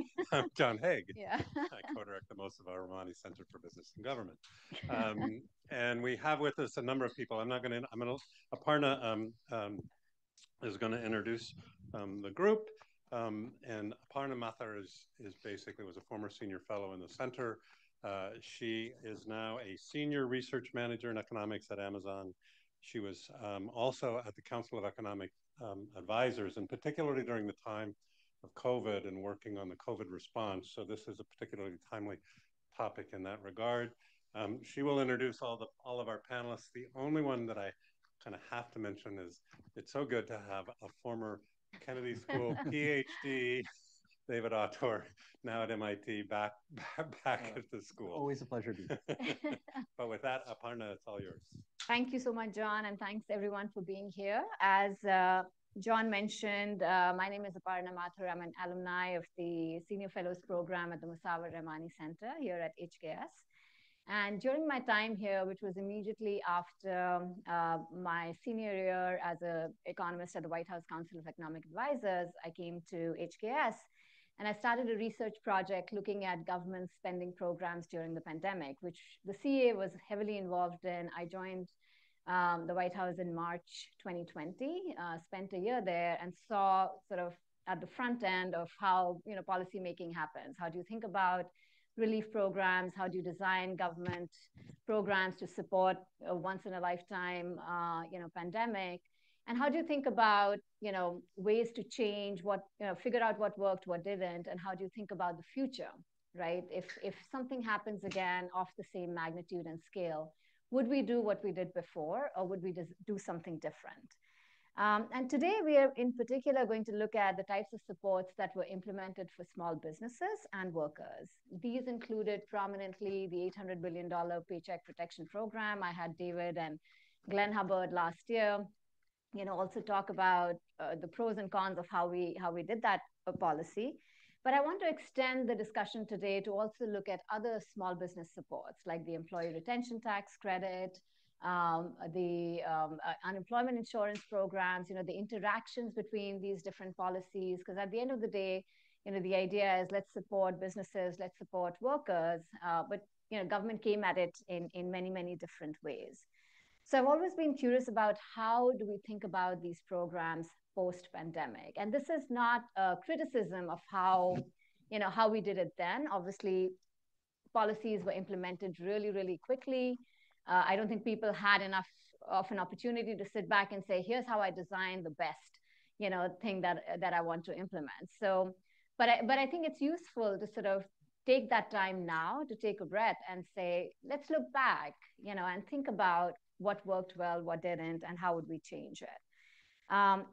John. I'm John Haigh. Yeah. I co-direct the Mossavar-Rahmani Center for Business and Government. Um, and we have with us a number of people. I'm not going to, I'm going to, Aparna um, um, is going to introduce um, the group. Um, and Aparna Mathur is, is basically was a former senior fellow in the center. Uh, she is now a senior research manager in economics at Amazon. She was um, also at the Council of Economic um, Advisors, and particularly during the time of COVID and working on the COVID response. So this is a particularly timely topic in that regard. Um, she will introduce all the all of our panelists. The only one that I kind of have to mention is it's so good to have a former Kennedy School PhD, David Autor, now at MIT, back back, back at the school. Always a pleasure to be here. but with that, Aparna, it's all yours. Thank you so much, John, and thanks everyone for being here. As uh, John mentioned, uh, my name is Aparna Mathur. I'm an alumni of the Senior Fellows Program at the Mossavar-Rahmani Center here at HKS. And during my time here, which was immediately after uh, my senior year as an economist at the White House Council of Economic Advisors, I came to HKS and I started a research project looking at government spending programs during the pandemic, which the CEA was heavily involved in. I joined um, the White House in March 2020, uh, spent a year there and saw sort of at the front end of how you know policy making happens. How do you think about relief programs? How do you design government programs to support a once in a lifetime uh, you know pandemic? And how do you think about you know ways to change what you know figure out what worked, what didn't, and how do you think about the future? Right? If if something happens again of the same magnitude and scale, would we do what we did before or would we just do something different? Um, and today we are in particular going to look at the types of supports that were implemented for small businesses and workers. These included prominently the $800 billion Paycheck Protection Program. I had David and Glenn Hubbard last year, you know, also talk about uh, the pros and cons of how we, how we did that uh, policy. But I want to extend the discussion today to also look at other small business supports like the employee retention tax credit, um, the um, uh, unemployment insurance programs, you know, the interactions between these different policies. Because at the end of the day, you know, the idea is let's support businesses, let's support workers, uh, but you know, government came at it in in many many different ways. So I've always been curious about how do we think about these programs post-pandemic. And this is not a criticism of how, you know, how we did it then. Obviously, policies were implemented really, really quickly. Uh, I don't think people had enough of an opportunity to sit back and say, here's how I design the best, you know, thing that that I want to implement. So, but I, but I think it's useful to sort of take that time now to take a breath and say, let's look back, you know, and think about what worked well, what didn't, and how would we change it. Um,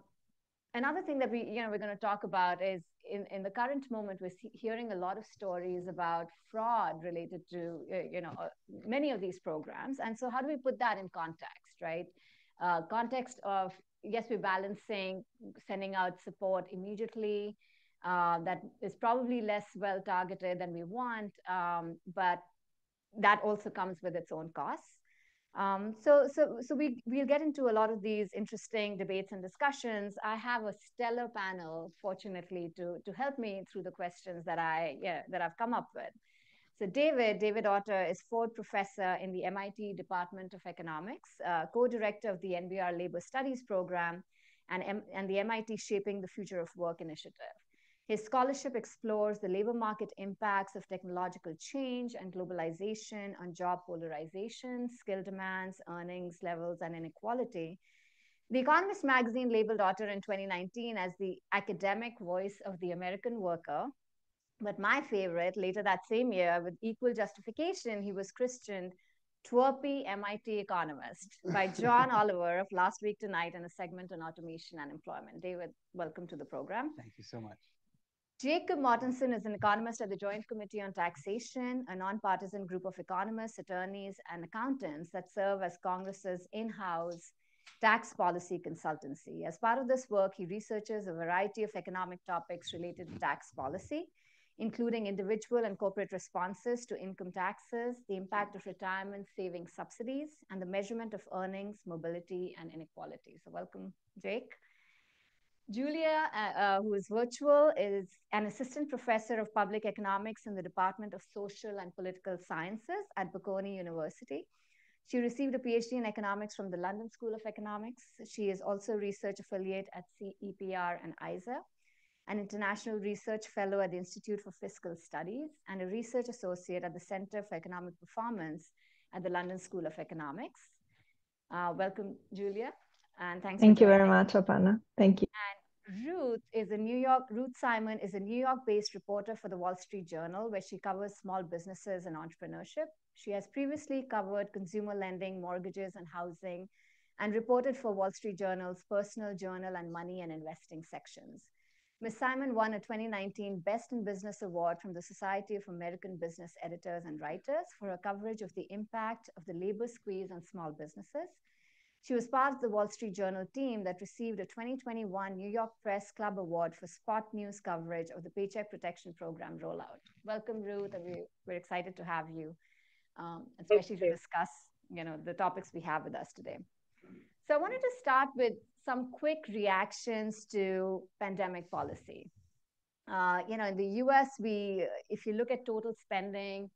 another thing that we you know we're going to talk about is in, in the current moment we're hearing a lot of stories about fraud related to uh, you know uh, many of these programs. And so how do we put that in context right? Uh, context of yes we're balancing sending out support immediately uh, that is probably less well targeted than we want um, but that also comes with its own costs um, so, so, so we, we'll get into a lot of these interesting debates and discussions. I have a stellar panel, fortunately, to, to help me through the questions that, I, yeah, that I've come up with. So David, David Autor is Ford Professor in the MIT Department of Economics, uh, co-director of the NBER Labor Studies Program, and, M and the MIT Shaping the Future of Work initiative. His scholarship explores the labor market impacts of technological change and globalization on job polarization, skill demands, earnings levels, and inequality. The Economist magazine labeled Autor in 2019 as the academic voice of the American worker. But my favorite, later that same year, with equal justification, he was christened Twerpy MIT Economist by John Oliver of Last Week Tonight in a segment on automation and employment. David, welcome to the program. Thank you so much. Jacob Mortenson is an economist at the Joint Committee on Taxation, a nonpartisan group of economists, attorneys, and accountants that serve as Congress's in house tax policy consultancy. As part of this work, he researches a variety of economic topics related to tax policy, including individual and corporate responses to income taxes, the impact of retirement savings subsidies, and the measurement of earnings, mobility, and inequality. So, welcome, Jake. Giulia, uh, uh, who is virtual, is an assistant professor of public economics in the Department of Social and Political Sciences at Bocconi University. She received a PhD in economics from the London School of Economics. She is also a research affiliate at CEPR and IZA, an international research fellow at the Institute for Fiscal Studies, and a research associate at the Center for Economic Performance at the London School of Economics. Uh, welcome, Giulia. And thanks. Thank you very much, Aparna. Thank you. Ruth is a New York, Ruth Simon is a New York based reporter for the Wall Street Journal, where she covers small businesses and entrepreneurship. She has previously covered consumer lending, mortgages, and housing, and reported for Wall Street Journal's personal journal and money and investing sections. Ms. Simon won a 2019 Best in Business Award from the Society of American Business Editors and Writers for her coverage of the impact of the labor squeeze on small businesses she was part of the Wall Street Journal team that received a 2021 New York Press Club Award for spot news coverage of the Paycheck Protection Program rollout. Welcome, Ruth, and we, we're excited to have you, um, especially to discuss you know, the topics we have with us today. So I wanted to start with some quick reactions to pandemic policy. Uh, you know, in the US, we, if you look at total spending,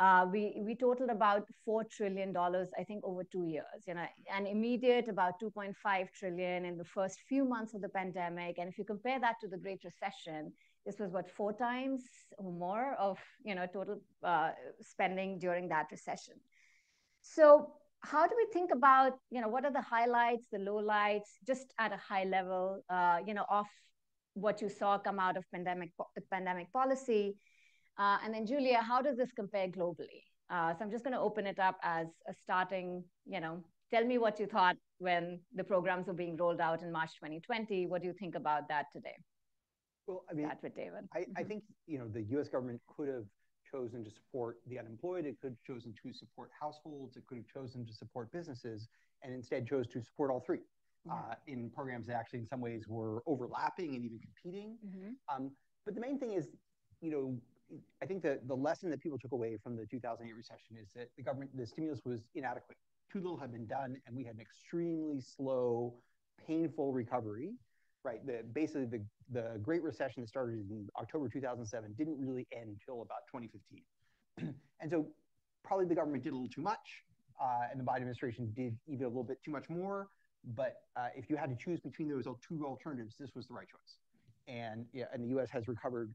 uh, we we totaled about four trillion dollars, I think, over two years. You know, and immediate about 2.5 trillion in the first few months of the pandemic. And if you compare that to the Great Recession, this was what four times or more of you know total uh, spending during that recession. So how do we think about you know what are the highlights, the lowlights, just at a high level, uh, you know, of what you saw come out of pandemic pandemic policy? Uh, and then Giulia, how does this compare globally? Uh, so I'm just going to open it up as a starting, you know, tell me what you thought when the programs were being rolled out in March 2020. What do you think about that today? Well, I mean, that with David. I, mm-hmm. I think, you know, the US government could have chosen to support the unemployed. It could have chosen to support households. It could have chosen to support businesses and instead chose to support all three. Yeah. Uh, in programs that actually in some ways were overlapping and even competing. Mm-hmm. Um, but the main thing is, you know, I think the, the lesson that people took away from the 2008 recession is that the government, the stimulus was inadequate. Too little had been done, and we had an extremely slow, painful recovery. Right. The basically the the Great Recession that started in October 2007 didn't really end until about 2015, and so probably the government did a little too much, uh, and the Biden administration did even a little bit too much more. But uh, if you had to choose between those two alternatives, this was the right choice. And yeah, and the U.S. has recovered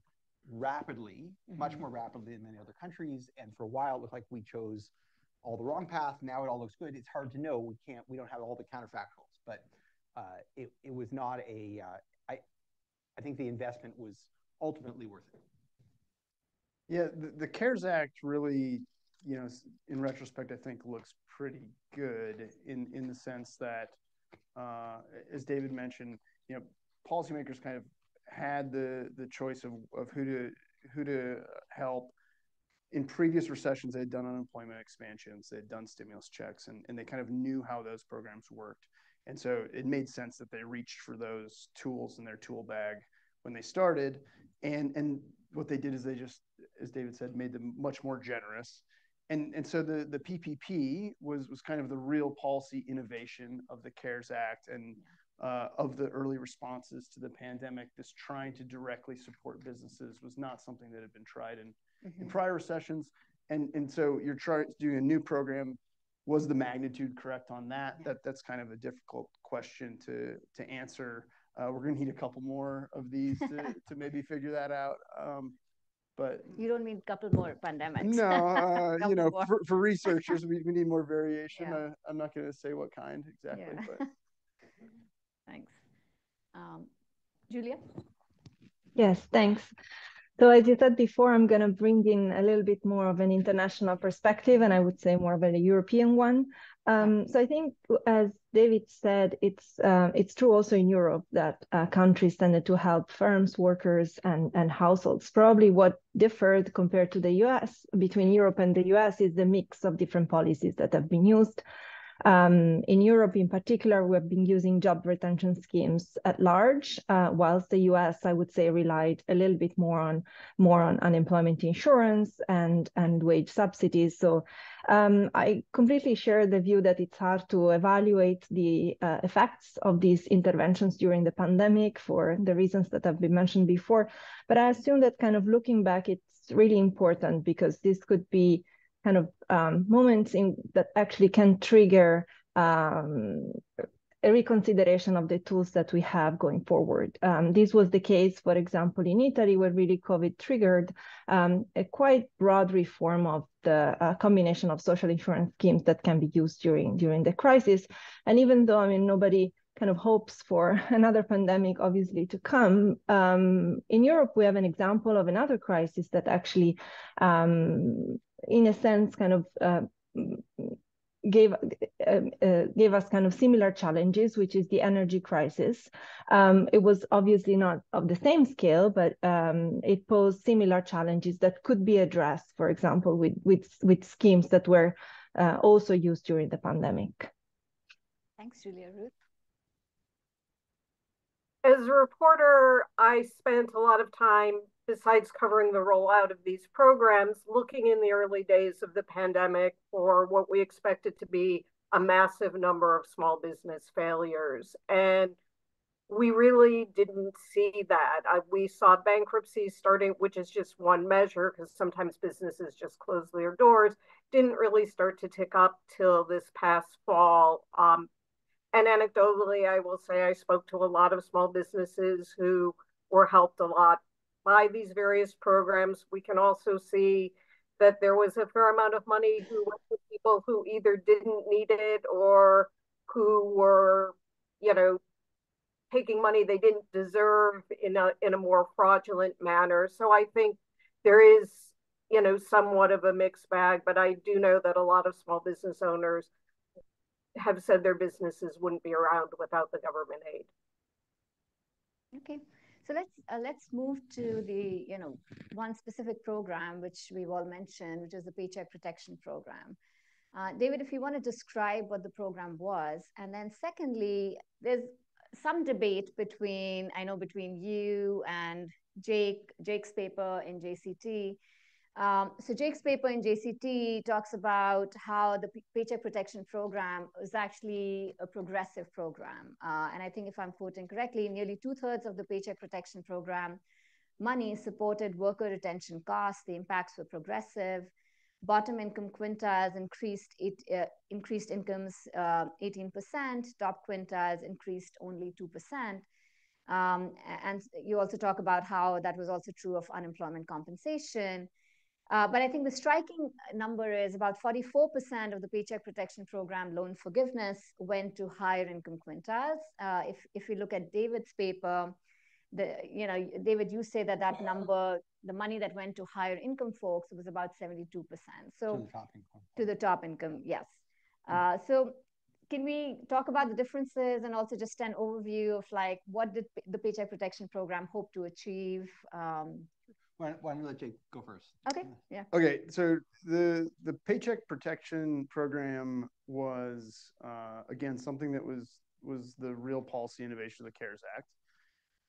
rapidly, mm-hmm. much more rapidly than many other countries. And for a while, it looked like we chose all the wrong path. Now it all looks good. It's hard to know. We can't. We don't have all the counterfactuals, but uh, it it was not a. Uh, I I think the investment was ultimately worth it. Yeah, the, the CARES Act really, you know, in retrospect, I think looks pretty good in in the sense that, uh, as David mentioned, you know, policymakers kind of had the the choice of, of who to who to help. In previous recessions, they had done unemployment expansions, they had done stimulus checks, and, and they kind of knew how those programs worked. And so it made sense that they reached for those tools in their tool bag when they started. And and what they did is they just, as David said, made them much more generous. And and so the the PPP was was kind of the real policy innovation of the CARES Act and of the early responses to the pandemic, this trying to directly support businesses was not something that had been tried in, mm-hmm. in prior recessions. And, and so you're trying doing a new program. Was the magnitude correct on that? Yeah. That that's kind of a difficult question to to answer. Uh, we're going to need a couple more of these to, to maybe figure that out. Um, but you don't need a couple more pandemics. No, uh, you know, for, for, researchers, we, we need more variation. Yeah. Uh, I'm not going to say what kind exactly, yeah. but Thanks. Um, Giulia? Yes, thanks. So as you said before, I'm going to bring in a little bit more of an international perspective, and I would say more of a European one. Um, so I think, as David said, it's uh, it's true also in Europe that uh, countries tended to help firms, workers, and and households. Probably what differed compared to the U.S. between Europe and the U.S. is the mix of different policies that have been used. Um, in Europe, in particular, we have been using job retention schemes at large, uh, whilst the US, I would say, relied a little bit more on more on unemployment insurance and and wage subsidies. So um, I completely share the view that it's hard to evaluate the uh, effects of these interventions during the pandemic for the reasons that have been mentioned before. But I assume that kind of looking back, it's really important because this could be kind of um, moments in that actually can trigger um, a reconsideration of the tools that we have going forward. Um, this was the case, for example, in Italy, where really COVID triggered um, a quite broad reform of the uh, combination of social insurance schemes that can be used during during the crisis. And even though I mean nobody kind of hopes for another pandemic, obviously, to come. Um, in Europe, we have an example of another crisis that actually, um, in a sense, kind of uh, gave uh, uh, gave us kind of similar challenges, which is the energy crisis. Um, it was obviously not of the same scale, but um, it posed similar challenges that could be addressed, for example, with with with schemes that were uh, also used during the pandemic. Thanks, Giulia Ruth. As a reporter, I spent a lot of time besides covering the rollout of these programs, looking in the early days of the pandemic for what we expected to be a massive number of small business failures. And we really didn't see that. We saw bankruptcies starting, which is just one measure because sometimes businesses just close their doors, didn't really start to tick up till this past fall. Um, and anecdotally, I will say I spoke to a lot of small businesses who were helped a lot by these various programs. We can also see that there was a fair amount of money who went to people who either didn't need it or who were, you know, taking money they didn't deserve in a in a more fraudulent manner. So I think there is, you know, somewhat of a mixed bag, but I do know that a lot of small business owners have said their businesses wouldn't be around without the government aid. Okay. So let's uh, let's move to the you know one specific program which we've all mentioned, which is the Paycheck Protection Program. Uh, David, if you want to describe what the program was, and then secondly, there's some debate between I know between you and Jake Jake's paper in JCT um, so Jake's paper in JCT talks about how the Paycheck Protection Program is actually a progressive program. Uh, and I think if I'm quoting correctly, nearly two thirds of the Paycheck Protection Program money supported worker retention costs. The impacts were progressive. Bottom income quintiles increased, it, uh, increased incomes uh, 18%. Top quintiles increased only 2%. Um, and you also talk about how that was also true of unemployment compensation. Uh, but I think the striking number is about 44% of the Paycheck Protection Program loan forgiveness went to higher income quintiles. Uh, if, if we look at David's paper, the, you know, David, you say that that number, the money that went to higher income folks was about 72%. So to the top income, to the top income yes. Uh, so can we talk about the differences and also just an overview of like what did the Paycheck Protection Program hope to achieve? Um, why, why don't we let Jake go first? Okay, yeah. Okay, so the the Paycheck Protection Program was uh, again something that was was the real policy innovation of the CARES Act,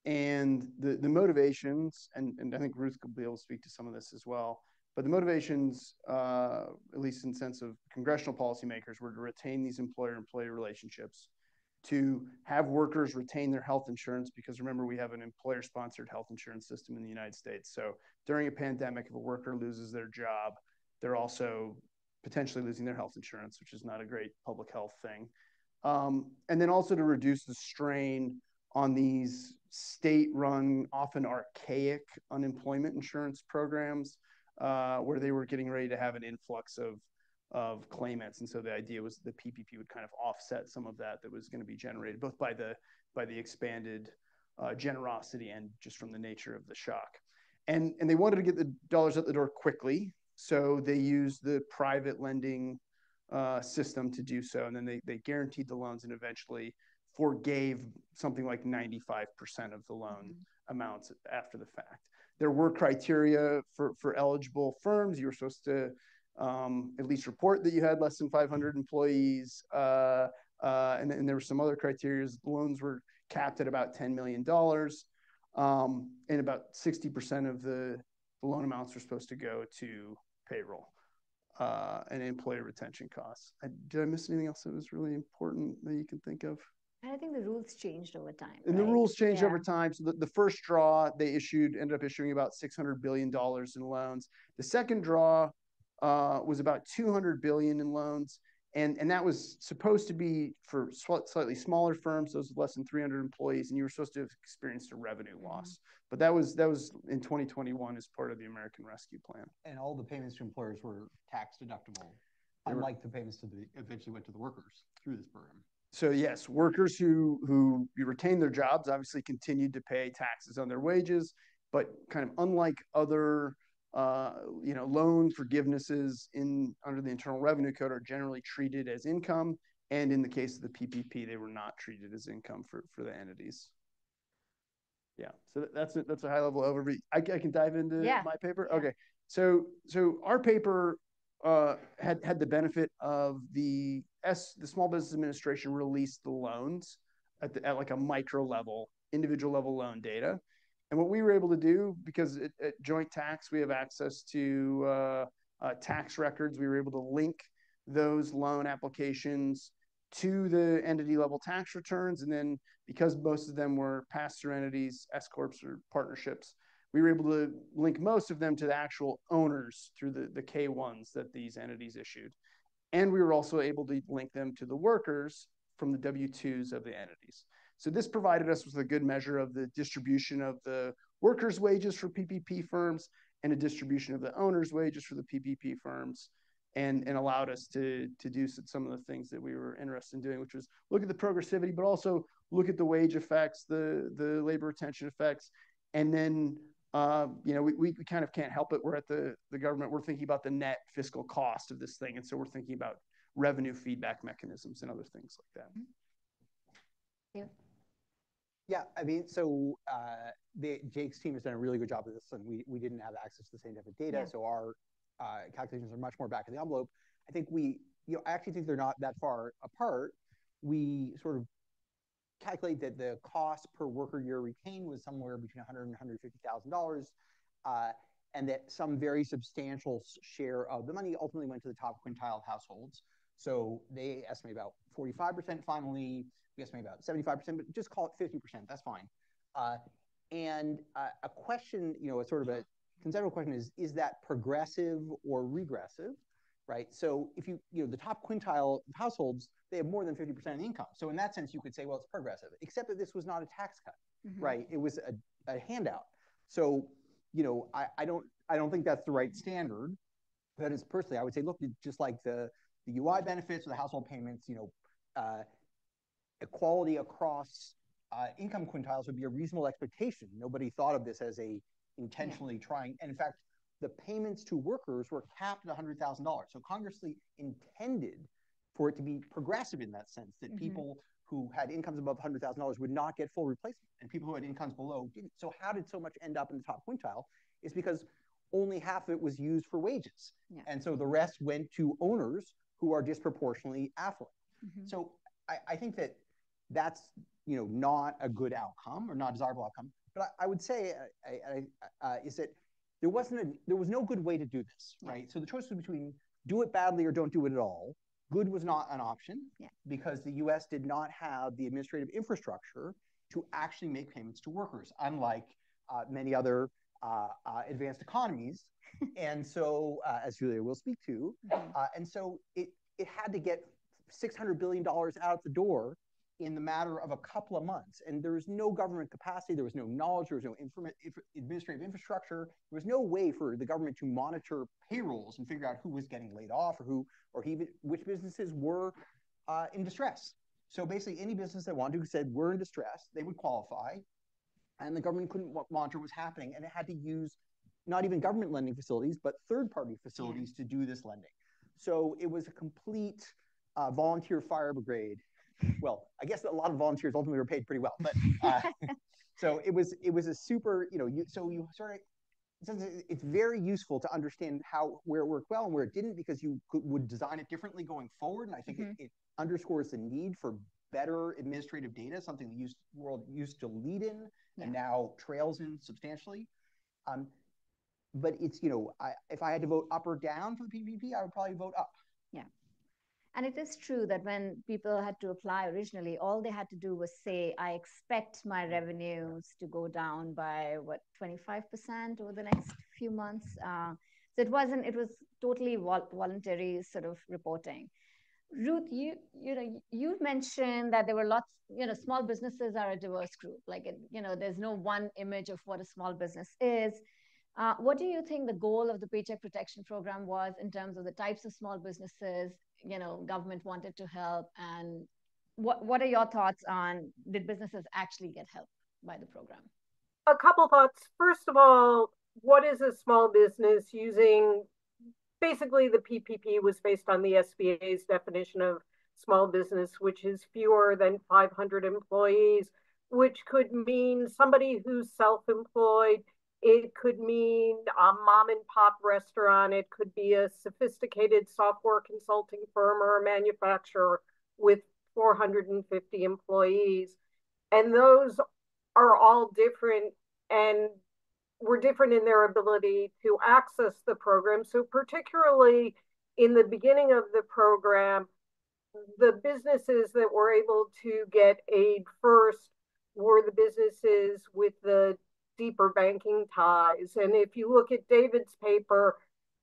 and the the motivations and and I think Ruth could be able to speak to some of this as well. But the motivations, uh, at least in sense of congressional policymakers, were to retain these employer-employee relationships, to have workers retain their health insurance because remember we have an employer sponsored health insurance system in the United States. So during a pandemic if a worker loses their job, they're also potentially losing their health insurance, which is not a great public health thing. Um, and then also to reduce the strain on these state run, often archaic unemployment insurance programs uh, where they were getting ready to have an influx of of claimants. And so the idea was the PPP would kind of offset some of that that was going to be generated both by the by the expanded uh, generosity and just from the nature of the shock. And and they wanted to get the dollars out the door quickly, so they used the private lending uh, system to do so, and then they they guaranteed the loans and eventually forgave something like 95% of the loan mm-hmm. amounts after the fact. There were criteria for for eligible firms. You were supposed to um, at least report that you had less than 500 employees. Uh, uh, and, and there were some other criteria. Loans were capped at about $10 million. Um, and about 60% of the, the loan amounts are supposed to go to payroll uh, and employee retention costs. I, did I miss anything else that was really important that you can think of? And I think the rules changed over time. And right? the rules changed yeah. over time. So the, the first draw they issued ended up issuing about $600 billion in loans. The second draw was about 200 billion in loans. And, and that was supposed to be for slightly smaller firms, those with less than 300 employees, and you were supposed to have experienced a revenue mm-hmm. loss. But that was that was in 2021 as part of the American Rescue Plan. And all the payments to employers were tax deductible, unlike the payments to the eventually went to the workers through this program. So yes, workers who who retained their jobs obviously continued to pay taxes on their wages, but kind of unlike other uh, you know, loan forgivenesses in under the Internal Revenue Code are generally treated as income, and in the case of the PPP, they were not treated as income for for the entities. Yeah, so that's a, that's a high level overview. I, I can dive into yeah. my paper. Yeah. Okay, so so our paper uh, had had the benefit of the S the Small Business Administration released the loans at the, at like a micro level, individual level loan data. And what we were able to do, because at, at Joint Tax, we have access to uh, uh, tax records, we were able to link those loan applications to the entity level tax returns. And then because most of them were pass through entities, S Corps or partnerships, we were able to link most of them to the actual owners through the, the K1s that these entities issued. And we were also able to link them to the workers from the W 2s of the entities. So this provided us with a good measure of the distribution of the workers' wages for PPP firms and a distribution of the owners' wages for the PPP firms, and, and allowed us to, to do some of the things that we were interested in doing, which was look at the progressivity, but also look at the wage effects, the, the labor retention effects, and then uh, you know, we, we, kind of can't help it. We're at the, the government, we're thinking about the net fiscal cost of this thing. And so we're thinking about revenue feedback mechanisms and other things like that. Yeah. Yeah, I mean, so uh, the, Jake's team has done a really good job of this, and we, we didn't have access to the same type of data, yeah. so our uh, calculations are much more back of the envelope. I think we, you know, I actually think they're not that far apart. We sort of calculate that the cost per worker year retained was somewhere between 100 and 150 thousand uh, dollars, and that some very substantial share of the money ultimately went to the top quintile households. So they estimate about 45% finally we estimate about 75%, but just call it 50%, that's fine. Uh, and uh, a question, you know, a sort of a conceptual question is, is that progressive or regressive, right? So if you, you know, the top quintile households, they have more than 50% of the income. So in that sense, you could say, well, it's progressive, except that this was not a tax cut, mm-hmm. right? It was a, a, handout. So, you know, I, I don't, I don't think that's the right standard. That is personally, I would say, look, just like the, the UI benefits or the household payments, you know, uh, equality across uh, income quintiles would be a reasonable expectation. Nobody thought of this as a intentionally trying. And in fact, the payments to workers were capped at $100,000. So Congress intended for it to be progressive in that sense, that mm-hmm. people who had incomes above $100,000 would not get full replacement, and people who had incomes below didn't. So how did so much end up in the top quintile? Is because only half of it was used for wages, yeah. and so the rest went to owners who are disproportionately affluent. Mm-hmm. So I, I think that that's you know not a good outcome or not desirable outcome. But I, I would say I, I, uh, is that there wasn't a, there was no good way to do this, right? So the choice was between do it badly or don't do it at all. Good was not an option yeah. because the U.S. did not have the administrative infrastructure to actually make payments to workers, unlike uh, many other uh, uh, advanced economies. and so, uh, as Giulia will speak to, mm-hmm. Uh, and so it it had to get six hundred billion dollars out the door in the matter of a couple of months. And there was no government capacity, there was no knowledge, there was no administrative infrastructure. There was no way for the government to monitor payrolls and figure out who was getting laid off or who, or even which businesses were uh, in distress. So basically, any business that wanted to said we're in distress, they would qualify, and the government couldn't monitor what was happening, and it had to use not even government lending facilities, but third-party facilities to do this lending. So it was a complete uh, volunteer fire brigade well, I guess a lot of volunteers ultimately were paid pretty well, but uh, so it was it was a super, you know, you so you sort of it's very useful to understand how where it worked well and where it didn't because you could, would design it differently going forward. And I think mm-hmm. it, it, underscores the need for better administrative data, something the used, world used to lead in yeah. and now trails in substantially. Um, but it's you know I, if I had to vote up or down for the PPP, I would probably vote up. And it is true that when people had to apply originally, all they had to do was say, I expect my revenues to go down by what, 25% over the next few months. Uh, so it wasn't, it was totally vol- voluntary sort of reporting. Ruth, you you know you mentioned that there were lots. You know, small businesses are a diverse group. Like you know, there's no one image of what a small business is. Uh, what do you think the goal of the Paycheck Protection Program was in terms of the types of small businesses you know government wanted to help and what what are your thoughts on did businesses actually get help by the program? A couple thoughts. First of all what is a small business using basically the ppp was based on the sba's definition of small business which is fewer than 500 employees which could mean somebody who's self-employed it could mean a mom and pop restaurant. It could be a sophisticated software consulting firm or a manufacturer with 450 employees. And those are all different and were different in their ability to access the program. So, particularly in the beginning of the program, the businesses that were able to get aid first were the businesses with the deeper banking ties. And if you look at David's paper,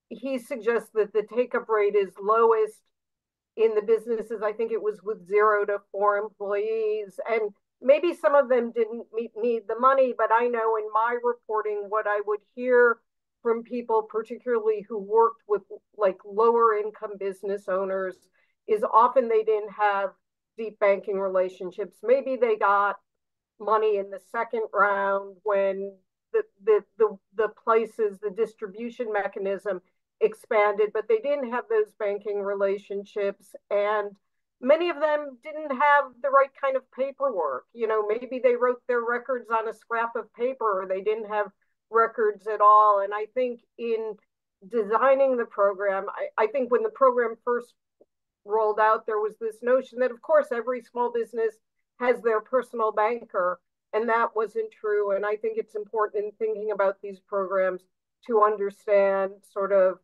he suggests that the take up rate is lowest in the businesses. I think it was with zero to four employees. And maybe some of them didn't need the money, but I know in my reporting, what I would hear from people, particularly who worked with like lower income business owners, is often they didn't have deep banking relationships. Maybe they got money in the second round when the, the, the, the places, the distribution mechanism expanded, but they didn't have those banking relationships. And many of them didn't have the right kind of paperwork. You know, maybe they wrote their records on a scrap of paper or they didn't have records at all. And I think in designing the program, I, I think when the program first rolled out, there was this notion that, of course, every small business has their personal banker. And that wasn't true. And I think it's important in thinking about these programs to understand sort of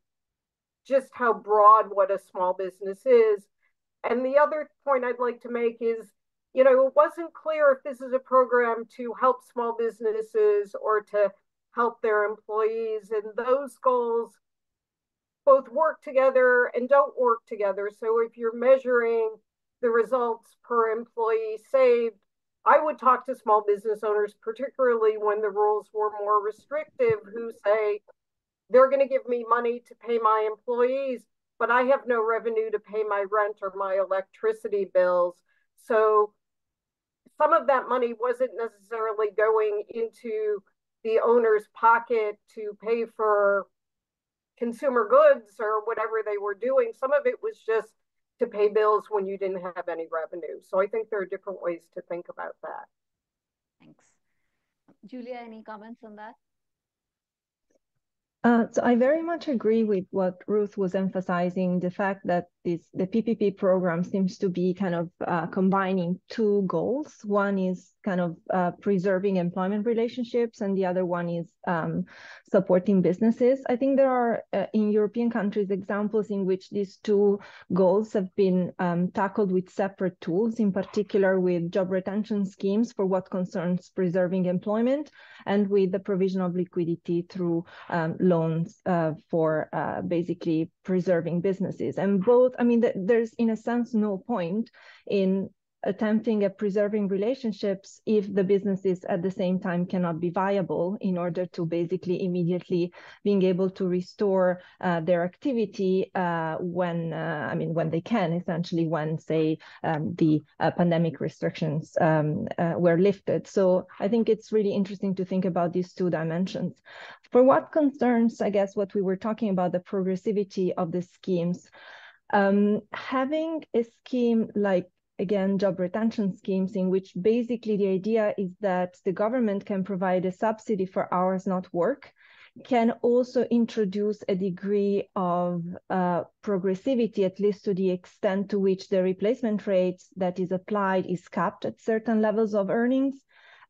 just how broad what a small business is. And the other point I'd like to make is, you know, it wasn't clear if this is a program to help small businesses or to help their employees. And those goals both work together and don't work together. So if you're measuring the results per employee saved. I would talk to small business owners, particularly when the rules were more restrictive, who say they're going to give me money to pay my employees, but I have no revenue to pay my rent or my electricity bills. So some of that money wasn't necessarily going into the owner's pocket to pay for consumer goods or whatever they were doing. Some of it was just to pay bills when you didn't have any revenue. So I think there are different ways to think about that. Thanks. Giulia, any comments on that? Uh, so I very much agree with what Ruth was emphasizing, the fact that this the PPP program seems to be kind of uh, combining two goals. One is kind of uh, preserving employment relationships, and the other one is um, supporting businesses. I think there are uh, in European countries examples in which these two goals have been um, tackled with separate tools, in particular with job retention schemes for what concerns preserving employment, and with the provision of liquidity through um, loans uh, for uh, basically preserving businesses. And both, I mean, there's in a sense no point in attempting at preserving relationships if the businesses at the same time cannot be viable in order to basically immediately being able to restore uh, their activity uh, when uh, I mean when they can essentially when say um, the uh, pandemic restrictions um, uh, were lifted. So I think it's really interesting to think about these two dimensions. For what concerns I guess what we were talking about the progressivity of the schemes um, having a scheme like again, job retention schemes in which basically the idea is that the government can provide a subsidy for hours not work can also introduce a degree of uh, progressivity, at least to the extent to which the replacement rate that is applied is capped at certain levels of earnings.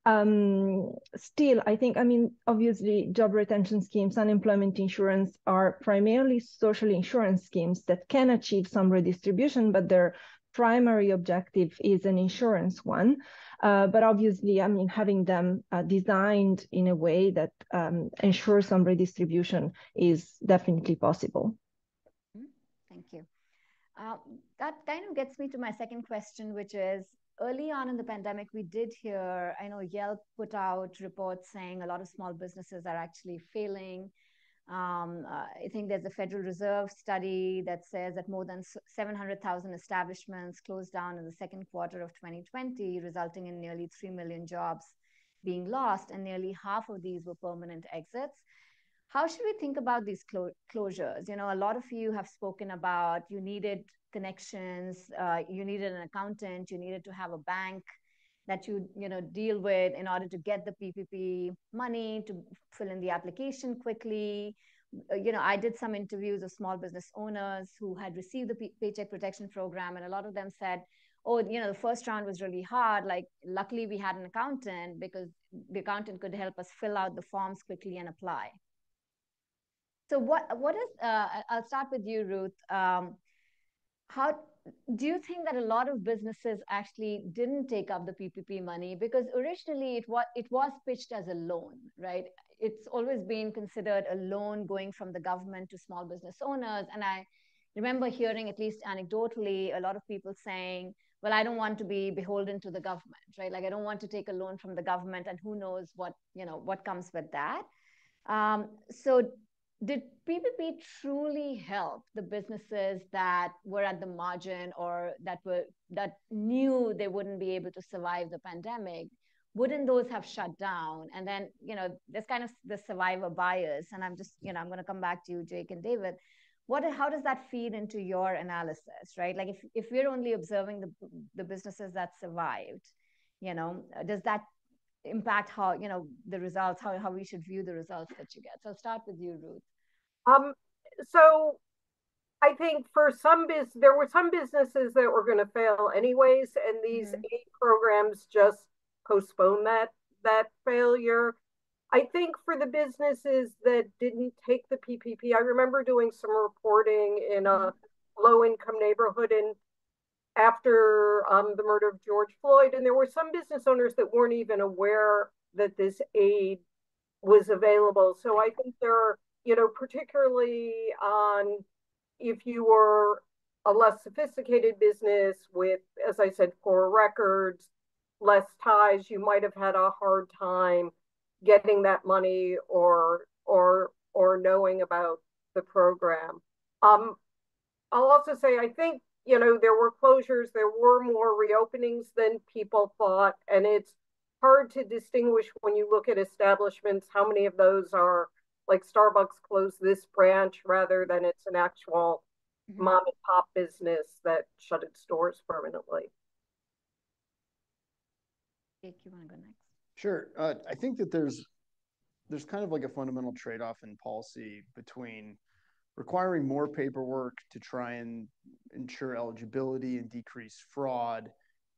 Um, still, I think, I mean, obviously, job retention schemes, unemployment insurance are primarily social insurance schemes that can achieve some redistribution, but their primary objective is an insurance one. Uh, but obviously, I mean, having them uh, designed in a way that um, ensures some redistribution is definitely possible. Mm-hmm. Thank you. Uh, that kind of gets me to my second question, which is early on in the pandemic, we did hear, I know Yelp put out reports saying a lot of small businesses are actually failing. Um, uh, I think there's a Federal Reserve study that says that more than 700,000 establishments closed down in the second quarter of 2020, resulting in nearly 3 million jobs being lost, and nearly half of these were permanent exits. How should we think about these clo- closures? You know, a lot of you have spoken about you needed connections, uh, you needed an accountant, you needed to have a bank that you you know deal with in order to get the PPP money to fill in the application quickly. Uh, you know, I did some interviews of small business owners who had received the P- Paycheck Protection Program, and a lot of them said, "Oh, you know, the first round was really hard. Like, luckily we had an accountant because the accountant could help us fill out the forms quickly and apply." So, what what is? Uh, I'll start with you, Ruth. Um, how do you think that a lot of businesses actually didn't take up the PPP money because originally it was it was pitched as a loan, right? It's always been considered a loan going from the government to small business owners, and I remember hearing at least anecdotally a lot of people saying, "Well, I don't want to be beholden to the government, right? Like I don't want to take a loan from the government, and who knows what you know what comes with that." Um, so did PPP truly help the businesses that were at the margin or that were that knew they wouldn't be able to survive the pandemic? Wouldn't those have shut down? And then, you know, there's kind of the survivor bias. And I'm just, you know, I'm going to come back to you, Jake and David. What, how does that feed into your analysis, right? Like if, if we're only observing the, the businesses that survived, you know, does that impact how you know the results how, how we should view the results that you get so i'll start with you ruth um so i think for some biz there were some businesses that were going to fail anyways and these mm-hmm. aid programs just postpone that that failure i think for the businesses that didn't take the ppp i remember doing some reporting in a mm-hmm. low income neighborhood in after um, the murder of George Floyd, and there were some business owners that weren't even aware that this aid was available. So I think there are, you know, particularly on if you were a less sophisticated business with, as I said, poor records, less ties, you might have had a hard time getting that money or or or knowing about the program. Um, I'll also say I think you know, there were closures, there were more reopenings than people thought. And it's hard to distinguish when you look at establishments how many of those are like Starbucks closed this branch rather than it's an actual mm-hmm. mom and pop business that shut its doors permanently. Jake, you want to go next? Sure. Uh, I think that there's there's kind of like a fundamental trade-off in policy between requiring more paperwork to try and ensure eligibility and decrease fraud,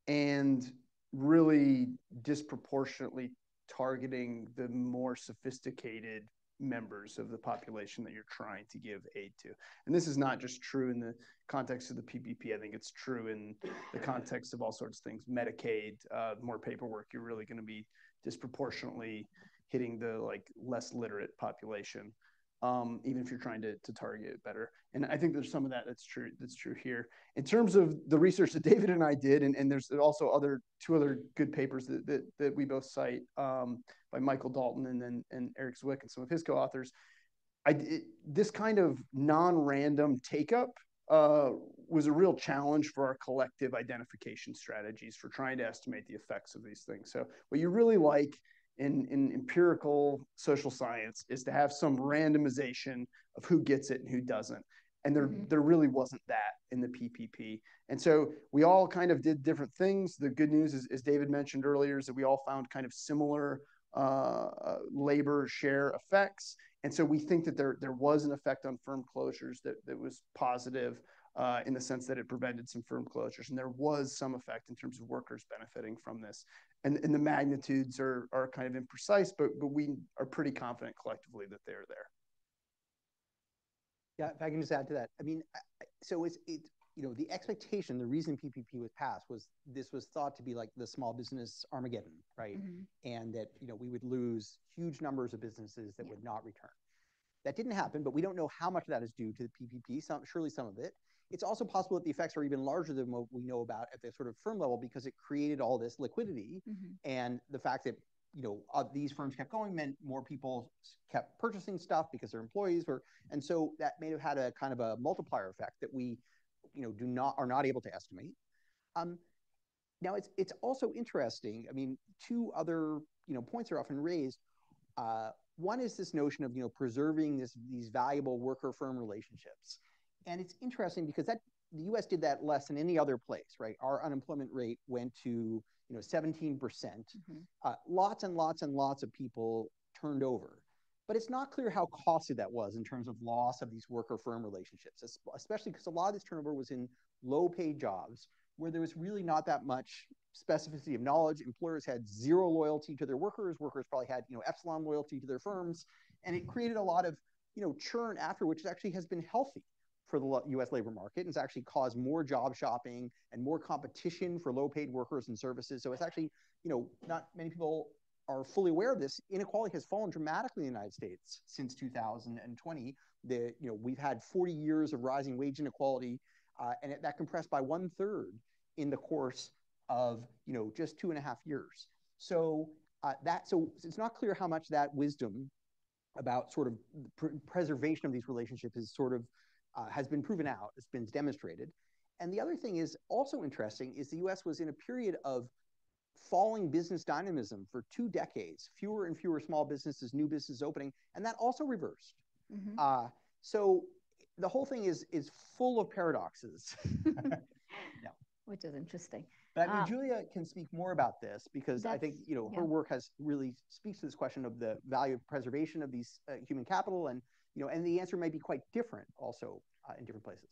and really disproportionately targeting the more sophisticated members of the population that you're trying to give aid to. And this is not just true in the context of the PPP. I think it's true in the context of all sorts of things. Medicaid, uh, more paperwork, you're really going to be disproportionately hitting the like less literate population um, even if you're trying to, to target better. And I think there's some of that that's true that's true here. In terms of the research that David and I did, and, and there's also other two other good papers that, that, that we both cite um, by Michael Dalton and then and Eric Zwick and some of his co-authors. I, it, this kind of non-random take-up uh, was a real challenge for our collective identification strategies for trying to estimate the effects of these things. So what you really like in, in empirical social science is to have some randomization of who gets it and who doesn't. And there, mm-hmm. there really wasn't that in the PPP. And so we all kind of did different things. The good news is, as David mentioned earlier, is that we all found kind of similar uh, labor share effects. And so we think that there, there was an effect on firm closures that, that was positive uh, in the sense that it prevented some firm closures. And there was some effect in terms of workers benefiting from this. And, and the magnitudes are, are kind of imprecise, but, but we are pretty confident collectively that they're there. Yeah, if I can just add to that. I mean, so it's, it, you know, the expectation, the reason PPP was passed was this was thought to be like the small business Armageddon, right? Mm-hmm. And that, you know, we would lose huge numbers of businesses that yeah. would not return. That didn't happen, but we don't know how much of that is due to the PPP. Some, surely some of it. It's also possible that the effects are even larger than what we know about at the sort of firm level because it created all this liquidity, mm-hmm. and the fact that you know uh, these firms kept going meant more people kept purchasing stuff because their employees were, and so that may have had a kind of a multiplier effect that we you know, do not are not able to estimate. Um, now it's it's also interesting. I mean, two other you know points are often raised. Uh, one is this notion of you know preserving this these valuable worker firm relationships, and it's interesting because that the U.S. did that less than any other place, right? Our unemployment rate went to you know 17 percent. Mm-hmm. Uh, lots and lots and lots of people turned over. But it's not clear how costly that was in terms of loss of these worker firm relationships, especially because a lot of this turnover was in low paid jobs where there was really not that much specificity of knowledge. Employers had zero loyalty to their workers. Workers probably had, you know, epsilon loyalty to their firms. And it created a lot of, you know, churn after, which actually has been healthy for the US labor market and it's actually caused more job shopping and more competition for low paid workers and services. So it's actually, you know, not many people are fully aware of this, inequality has fallen dramatically in the United States since 2020. The, you know, we've had 40 years of rising wage inequality, uh, and it, that compressed by one third in the course of, you know, just two and a half years. So uh, that, so it's not clear how much that wisdom about sort of pr preservation of these relationships is sort of uh, has been proven out. It's been demonstrated. And the other thing is also interesting is the U.S. was in a period of falling business dynamism for two decades, fewer and fewer small businesses, new businesses opening, and that also reversed. Mm-hmm. Uh, so the whole thing is is full of paradoxes. yeah. Which is interesting. But I mean, um, Giulia can speak more about this because I think you know her yeah. work has really speaks to this question of the value of preservation of these uh, human capital, and you know, and the answer might be quite different also uh, in different places.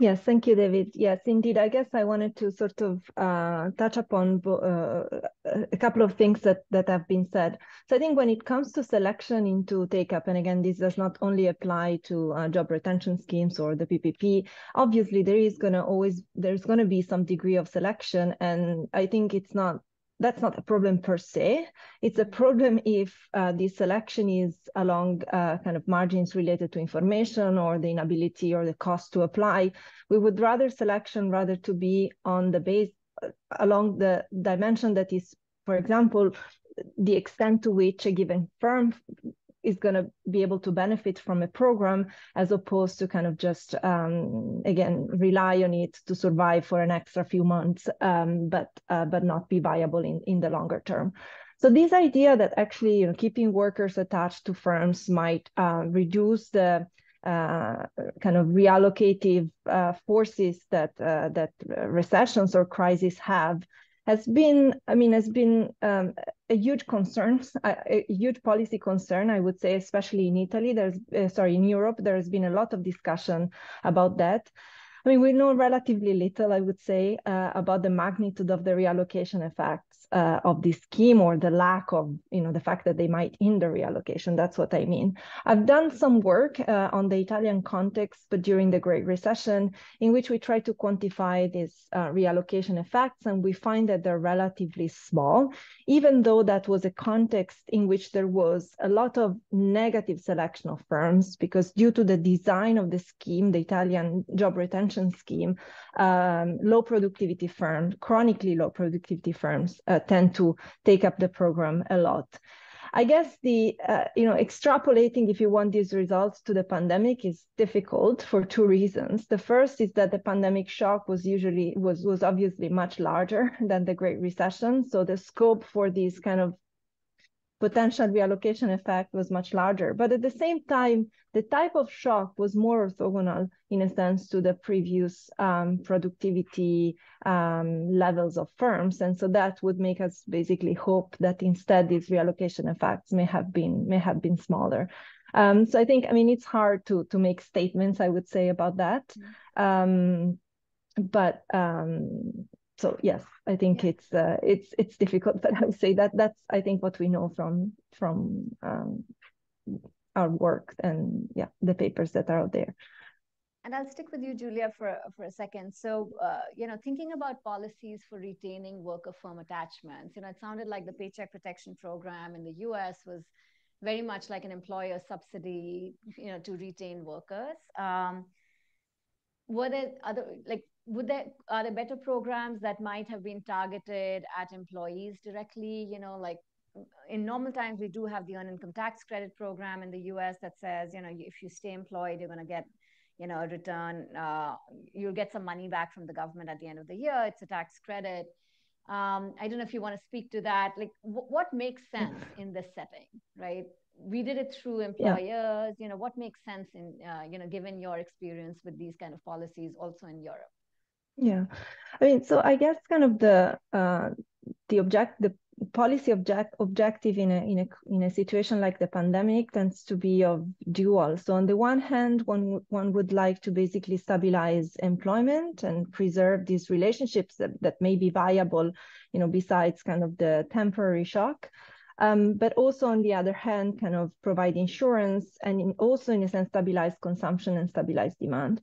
Yes, thank you, David. Yes, indeed. I guess I wanted to sort of uh, touch upon uh, a couple of things that, that have been said. So I think when it comes to selection into take up, and again, this does not only apply to uh, job retention schemes or the PPP, obviously there is going to always, there's going to be some degree of selection. And I think it's not that's not a problem per se. It's a problem if uh, the selection is along uh, kind of margins related to information or the inability or the cost to apply. We would rather selection rather to be on the base uh, along the dimension that is, for example, the extent to which a given firm is going to be able to benefit from a program as opposed to kind of just um, again rely on it to survive for an extra few months um, but uh, but not be viable in in the longer term. So this idea that actually you know keeping workers attached to firms might uh, reduce the uh, kind of reallocative uh, forces that uh, that recessions or crises have has been, I mean, has been um, a huge concern, a, a, huge policy concern, I would say, especially in Italy. There's, uh, sorry, in Europe, there has been a lot of discussion about that. I mean, we know relatively little, I would say, uh, about the magnitude of the reallocation effects uh, of this scheme or the lack of, you know, the fact that they might hinder reallocation. That's what I mean. I've done some work uh, on the Italian context, but during the Great Recession, in which we try to quantify these uh, reallocation effects, and we find that they're relatively small, even though that was a context in which there was a lot of negative selection of firms, because due to the design of the scheme, the Italian job retention scheme, um, low productivity firms, chronically low productivity firms uh, tend to take up the program a lot. I guess the uh, you know extrapolating if you want these results to the pandemic is difficult for two reasons. The first is that the pandemic shock was usually was was obviously much larger than the Great Recession, so the scope for these kind of potential reallocation effect was much larger. But at the same time, the type of shock was more orthogonal in a sense to the previous um, productivity um, levels of firms. And so that would make us basically hope that instead these reallocation effects may have been may have been smaller. Um, so I think, I mean, it's hard to to make statements, I would say, about that. Mm-hmm. Um, but um, so yes, I think yeah. it's uh, it's it's difficult, but I would say that that's I think what we know from from um, our work and yeah the papers that are out there. And I'll stick with you, Giulia, for for a second. So, uh, you know, thinking about policies for retaining worker firm attachments, you know, it sounded like the Paycheck Protection Program in the U.S. was very much like an employer subsidy, you know, to retain workers. Um, were there other like would there are there better programs that might have been targeted at employees directly? You know, like in normal times we do have the earned income tax credit program in the U.S. that says you know if you stay employed you're going to get you know a return uh, you'll get some money back from the government at the end of the year. It's a tax credit. Um, I don't know if you want to speak to that. Like, w- what makes sense in this setting, right? We did it through employers. Yeah. You know, what makes sense in, uh, you know, given your experience with these kind of policies also in Europe? Yeah, I mean, so I guess kind of the uh, the object the policy object objective in a in a in a situation like the pandemic tends to be of dual. So on the one hand, one one would like to basically stabilize employment and preserve these relationships that, that may be viable, you know, besides kind of the temporary shock. Um, but also on the other hand, kind of provide insurance and in, also in a sense stabilize consumption and stabilize demand.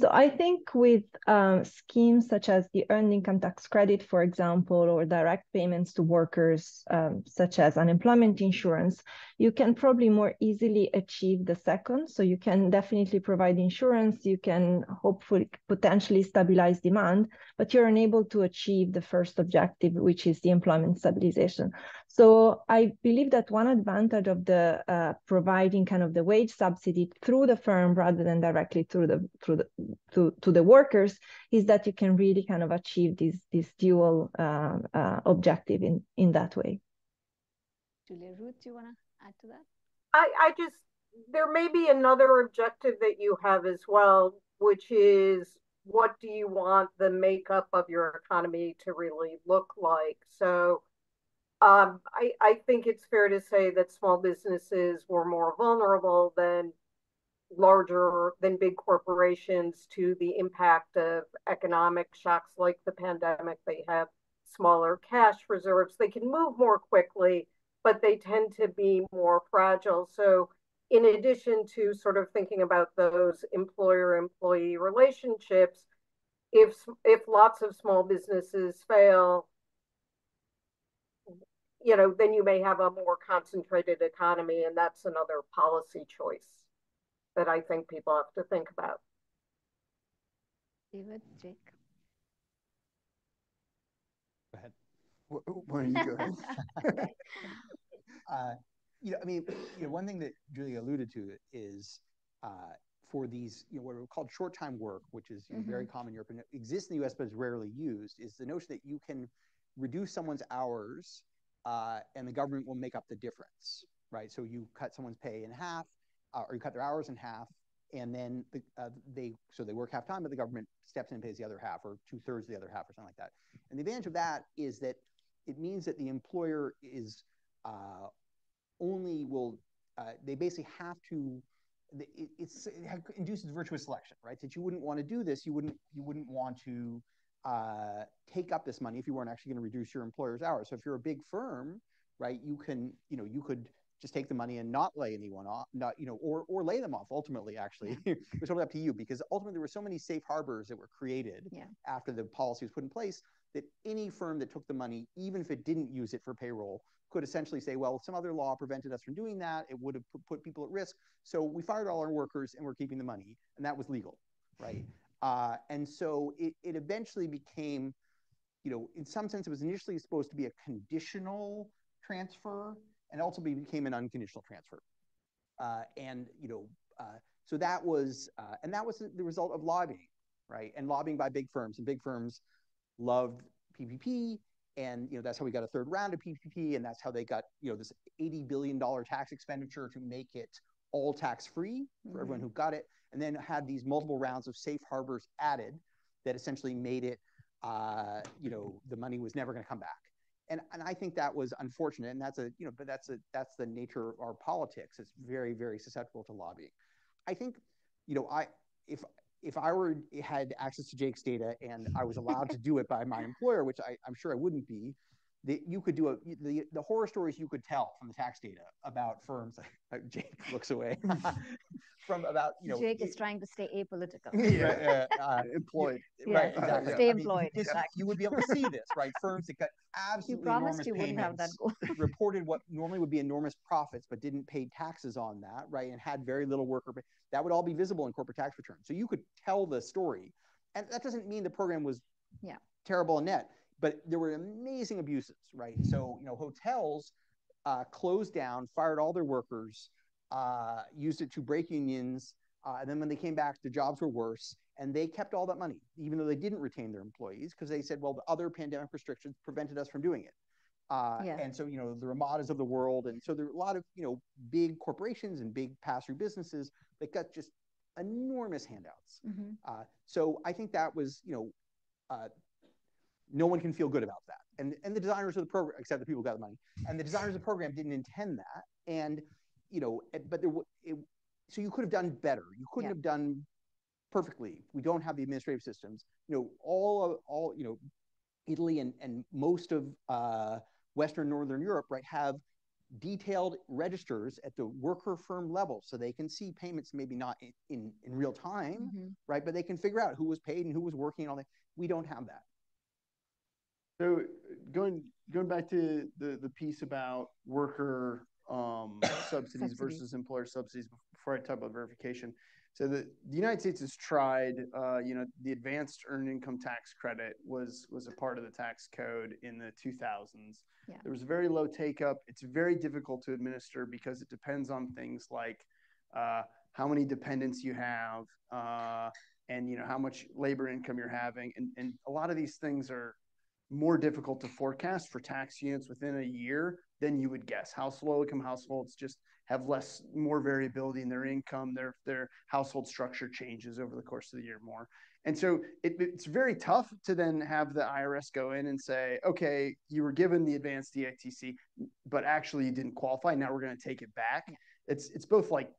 So I think with um, schemes such as the earned income tax credit, for example, or direct payments to workers, um, such as unemployment insurance, you can probably more easily achieve the second. So you can definitely provide insurance, you can hopefully potentially stabilize demand, but you're unable to achieve the first objective, which is the employment stabilization. So I believe that one advantage of the uh, providing kind of the wage subsidy through the firm rather than directly through the through the to, to the workers is that you can really kind of achieve this this dual uh, uh, objective in in that way. Giulia Ruth, do you want to add to that? I, I just there may be another objective that you have as well, which is what do you want the makeup of your economy to really look like? So um, I, I think it's fair to say that small businesses were more vulnerable than larger than big corporations to the impact of economic shocks like the pandemic. They have smaller cash reserves. They can move more quickly, but they tend to be more fragile. So, in addition to sort of thinking about those employer employee relationships, if if lots of small businesses fail, you know, then you may have a more concentrated economy, and that's another policy choice that I think people have to think about. David, Jake. Go ahead. Why don't you go ahead? uh, you know, I mean, you know, one thing that Giulia alluded to is uh, for these, you know, what are called short time work, which is mm-hmm. very common in Europe and exists in the US but is rarely used, is the notion that you can reduce someone's hours uh, and the government will make up the difference, right? So you cut someone's pay in half uh, or you cut their hours in half, and then the, uh, they so they work half time, but the government steps in and pays the other half, or two thirds of the other half, or something like that. And the advantage of that is that it means that the employer is uh, only will uh, they basically have to. It, it induces virtuous selection, right? That you wouldn't want to do this, you wouldn't you wouldn't want to uh, take up this money if you weren't actually going to reduce your employer's hours. So if you're a big firm, right, you can you know you could just take the money and not lay anyone off, not you know, or or lay them off. Ultimately, actually, it was totally up to you because ultimately there were so many safe harbors that were created yeah. after the policy was put in place that any firm that took the money, even if it didn't use it for payroll, could essentially say, well, some other law prevented us from doing that. It would have put people at risk. So we fired all our workers and we're keeping the money, and that was legal, right? Uh, and so it, it eventually became, you know, in some sense, it was initially supposed to be a conditional transfer and ultimately became an unconditional transfer. Uh, and you know, uh, so that was, uh, and that was the result of lobbying, right? And lobbying by big firms, and big firms loved PPP, and you know that's how we got a third round of PPP, and that's how they got you know this eighty billion dollar tax expenditure to make it all tax free for mm-hmm. everyone who got it, and then had these multiple rounds of safe harbors added that essentially made it uh, you know the money was never going to come back. And, and I think that was unfortunate, and that's a you know, but that's a that's the nature of our politics. It's very very susceptible to lobbying. I think, you know, I if if I were had access to Jake's data and I was allowed to do it by my employer, which I, am sure I wouldn't be, that you could do a the, the horror stories you could tell from the tax data about firms. Jake looks away from about you know. Jake is trying to stay apolitical. Yeah, uh, uh, employed. Right, exactly. Stay employed. I mean, exactly. You would be able to see this, right? Firms that got absolutely you promised you wouldn't have that goal. reported what normally would be enormous profits, but didn't pay taxes on that, right? And had very little worker. That would all be visible in corporate tax returns. So you could tell the story, and that doesn't mean the program was yeah terrible in net but there were amazing abuses, right? So, you know, hotels uh, closed down, fired all their workers, uh, used it to break unions. Uh, and then when they came back, the jobs were worse. And they kept all that money, even though they didn't retain their employees, because they said, well, the other pandemic restrictions prevented us from doing it. Uh, yeah. And so, you know, the Ramadas of the world. And so there are a lot of, you know, big corporations and big pass through businesses that got just enormous handouts. Mm-hmm. Uh, so I think that was, you know, uh, no one can feel good about that. And, and the designers of the program, except the people who got the money, and the designers of the program didn't intend that. And, you know, but there, it, so you could have done better. You couldn't yeah. have done perfectly. We don't have the administrative systems. You know, all, of, all, you know, Italy and, and most of uh, Western Northern Europe, right, have detailed registers at the worker firm level so they can see payments maybe not in, in, in real time mm-hmm. right but they can figure out who was paid and who was working and all that we don't have that so going going back to the the piece about worker um, subsidies versus employer subsidies before I talk about verification. So the, the United States has tried, uh, you know, the advanced earned income tax credit was was a part of the tax code in the 2000s. Yeah. There was very low take up. It's very difficult to administer because it depends on things like uh, how many dependents you have, uh, and you know how much labor income you're having, and and a lot of these things are more difficult to forecast for tax units within a year than you would guess. House low income households just have less more variability in their income. Their their household structure changes over the course of the year more. And so it, it's very tough to then have the IRS go in and say, okay, you were given the advanced EITC, but actually you didn't qualify. Now we're going to take it back. It's it's both like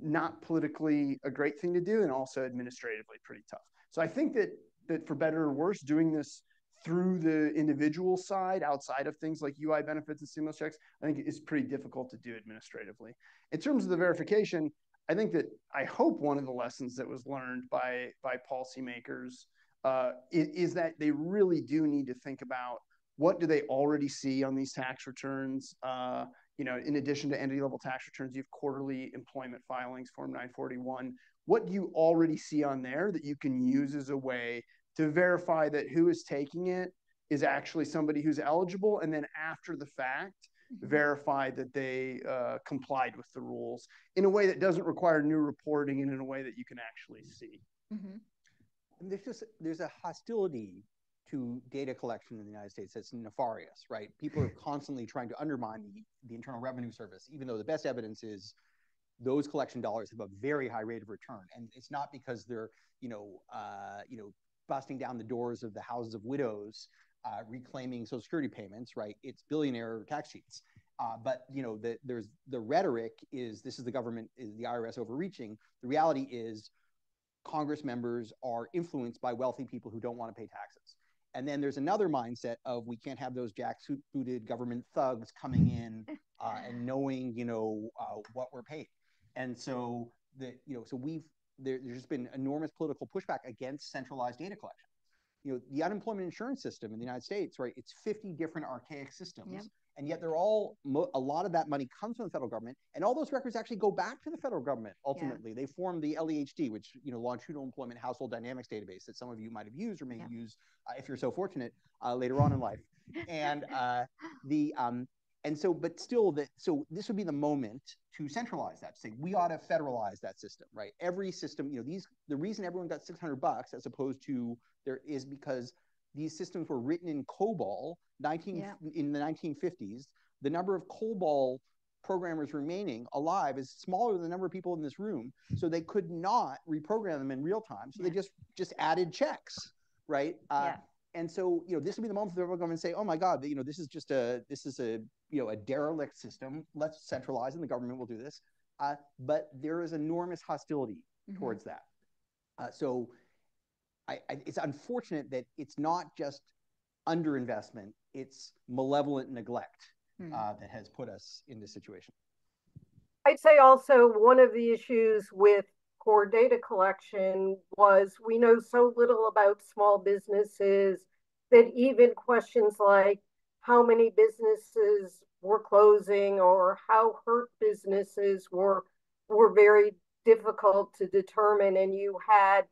not politically a great thing to do and also administratively pretty tough. So I think that that for better or worse, doing this through the individual side outside of things like UI benefits and stimulus checks, I think it's pretty difficult to do administratively. In terms of the verification, I think that I hope one of the lessons that was learned by by policymakers uh, is, that they really do need to think about what do they already see on these tax returns. Uh, you know, in addition to entity level tax returns, you have quarterly employment filings, Form 941. What do you already see on there that you can use as a way to verify that who is taking it is actually somebody who's eligible, and then after the fact, mm-hmm. verify that they uh, complied with the rules in a way that doesn't require new reporting and in a way that you can actually see. Mm-hmm. And there's just there's a hostility to data collection in the United States that's nefarious, right? People are constantly trying to undermine the, the Internal Revenue Service, even though the best evidence is those collection dollars have a very high rate of return, and it's not because they're you know uh, you know busting down the doors of the houses of widows, uh, reclaiming Social Security payments, right? It's billionaire tax cheats. Uh, but you know, the, there's the rhetoric is this is the government, is the IRS overreaching. The reality is, Congress members are influenced by wealthy people who don't want to pay taxes. And then there's another mindset of we can't have those jacksuit-booted government thugs coming in uh, and knowing, you know, uh, what we're paid. And so the, you know, so we've there, there's just been enormous political pushback against centralized data collection. You know, the unemployment insurance system in the United States, right? It's 50 different archaic systems. And yet they're all, a lot of that money comes from the federal government. And all those records actually go back to the federal government ultimately. Yeah. They form the LEHD, which, you know, Longitudinal Employment Household Dynamics database that some of you might have used or may yeah. use uh, if you're so fortunate uh, later on in life. And uh, the, um, and so, but still, that so this would be the moment to centralize that. To say we ought to federalize that system, right? Every system, you know, these the reason everyone got 600 bucks as opposed to there is because these systems were written in COBOL 19, yeah. in the 1950s. The number of COBOL programmers remaining alive is smaller than the number of people in this room. So they could not reprogram them in real time. So yeah. they just just added checks, right? Uh, yeah. And so, you know, this will be the moment for the federal government to say, "Oh my God, you know, this is just a this is a you know a derelict system. Let's centralize, and the government will do this." Uh, but there is enormous hostility mm-hmm. towards that. Uh, so, I, I, it's unfortunate that it's not just underinvestment; it's malevolent neglect hmm. uh, that has put us in this situation. I'd say also one of the issues with core data collection was we know so little about small businesses that even questions like how many businesses were closing or how hurt businesses were were very difficult to determine and you had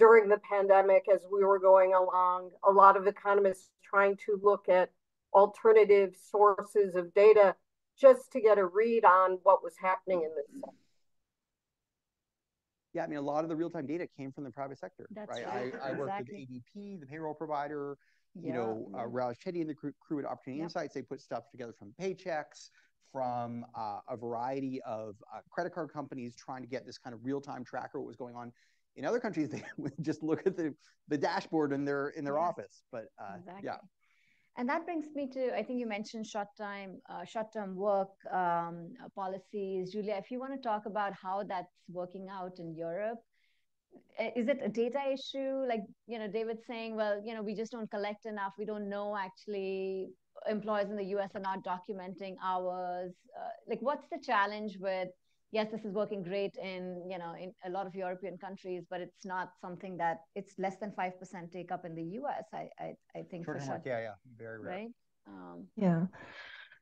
during the pandemic as we were going along a lot of economists trying to look at alternative sources of data just to get a read on what was happening in this sector. Yeah, I mean, a lot of the real-time data came from the private sector, That's right? right. I, I worked with ADP, the payroll provider, you yeah, know, yeah. Uh, Raj Chetty and the crew, crew at Opportunity yep. Insights, they put stuff together from paychecks, from uh, a variety of uh, credit card companies trying to get this kind of real-time tracker what was going on. In other countries, they would just look at the, the dashboard in their in their office. But uh, exactly. yeah, and that brings me to, I think you mentioned short time, uh, short term work um, policies. Giulia, if you want to talk about how that's working out in Europe, is it a data issue? Like, you know, David saying, well, you know, we just don't collect enough. We don't know actually Employers in the US are not documenting hours. Uh, like, what's the challenge with yes, this is working great in you know in a lot of European countries, but it's not something that it's less than five percent take up in the U.S. I I, I think Short for sure. Yeah, yeah, very rare. Right. Um, yeah.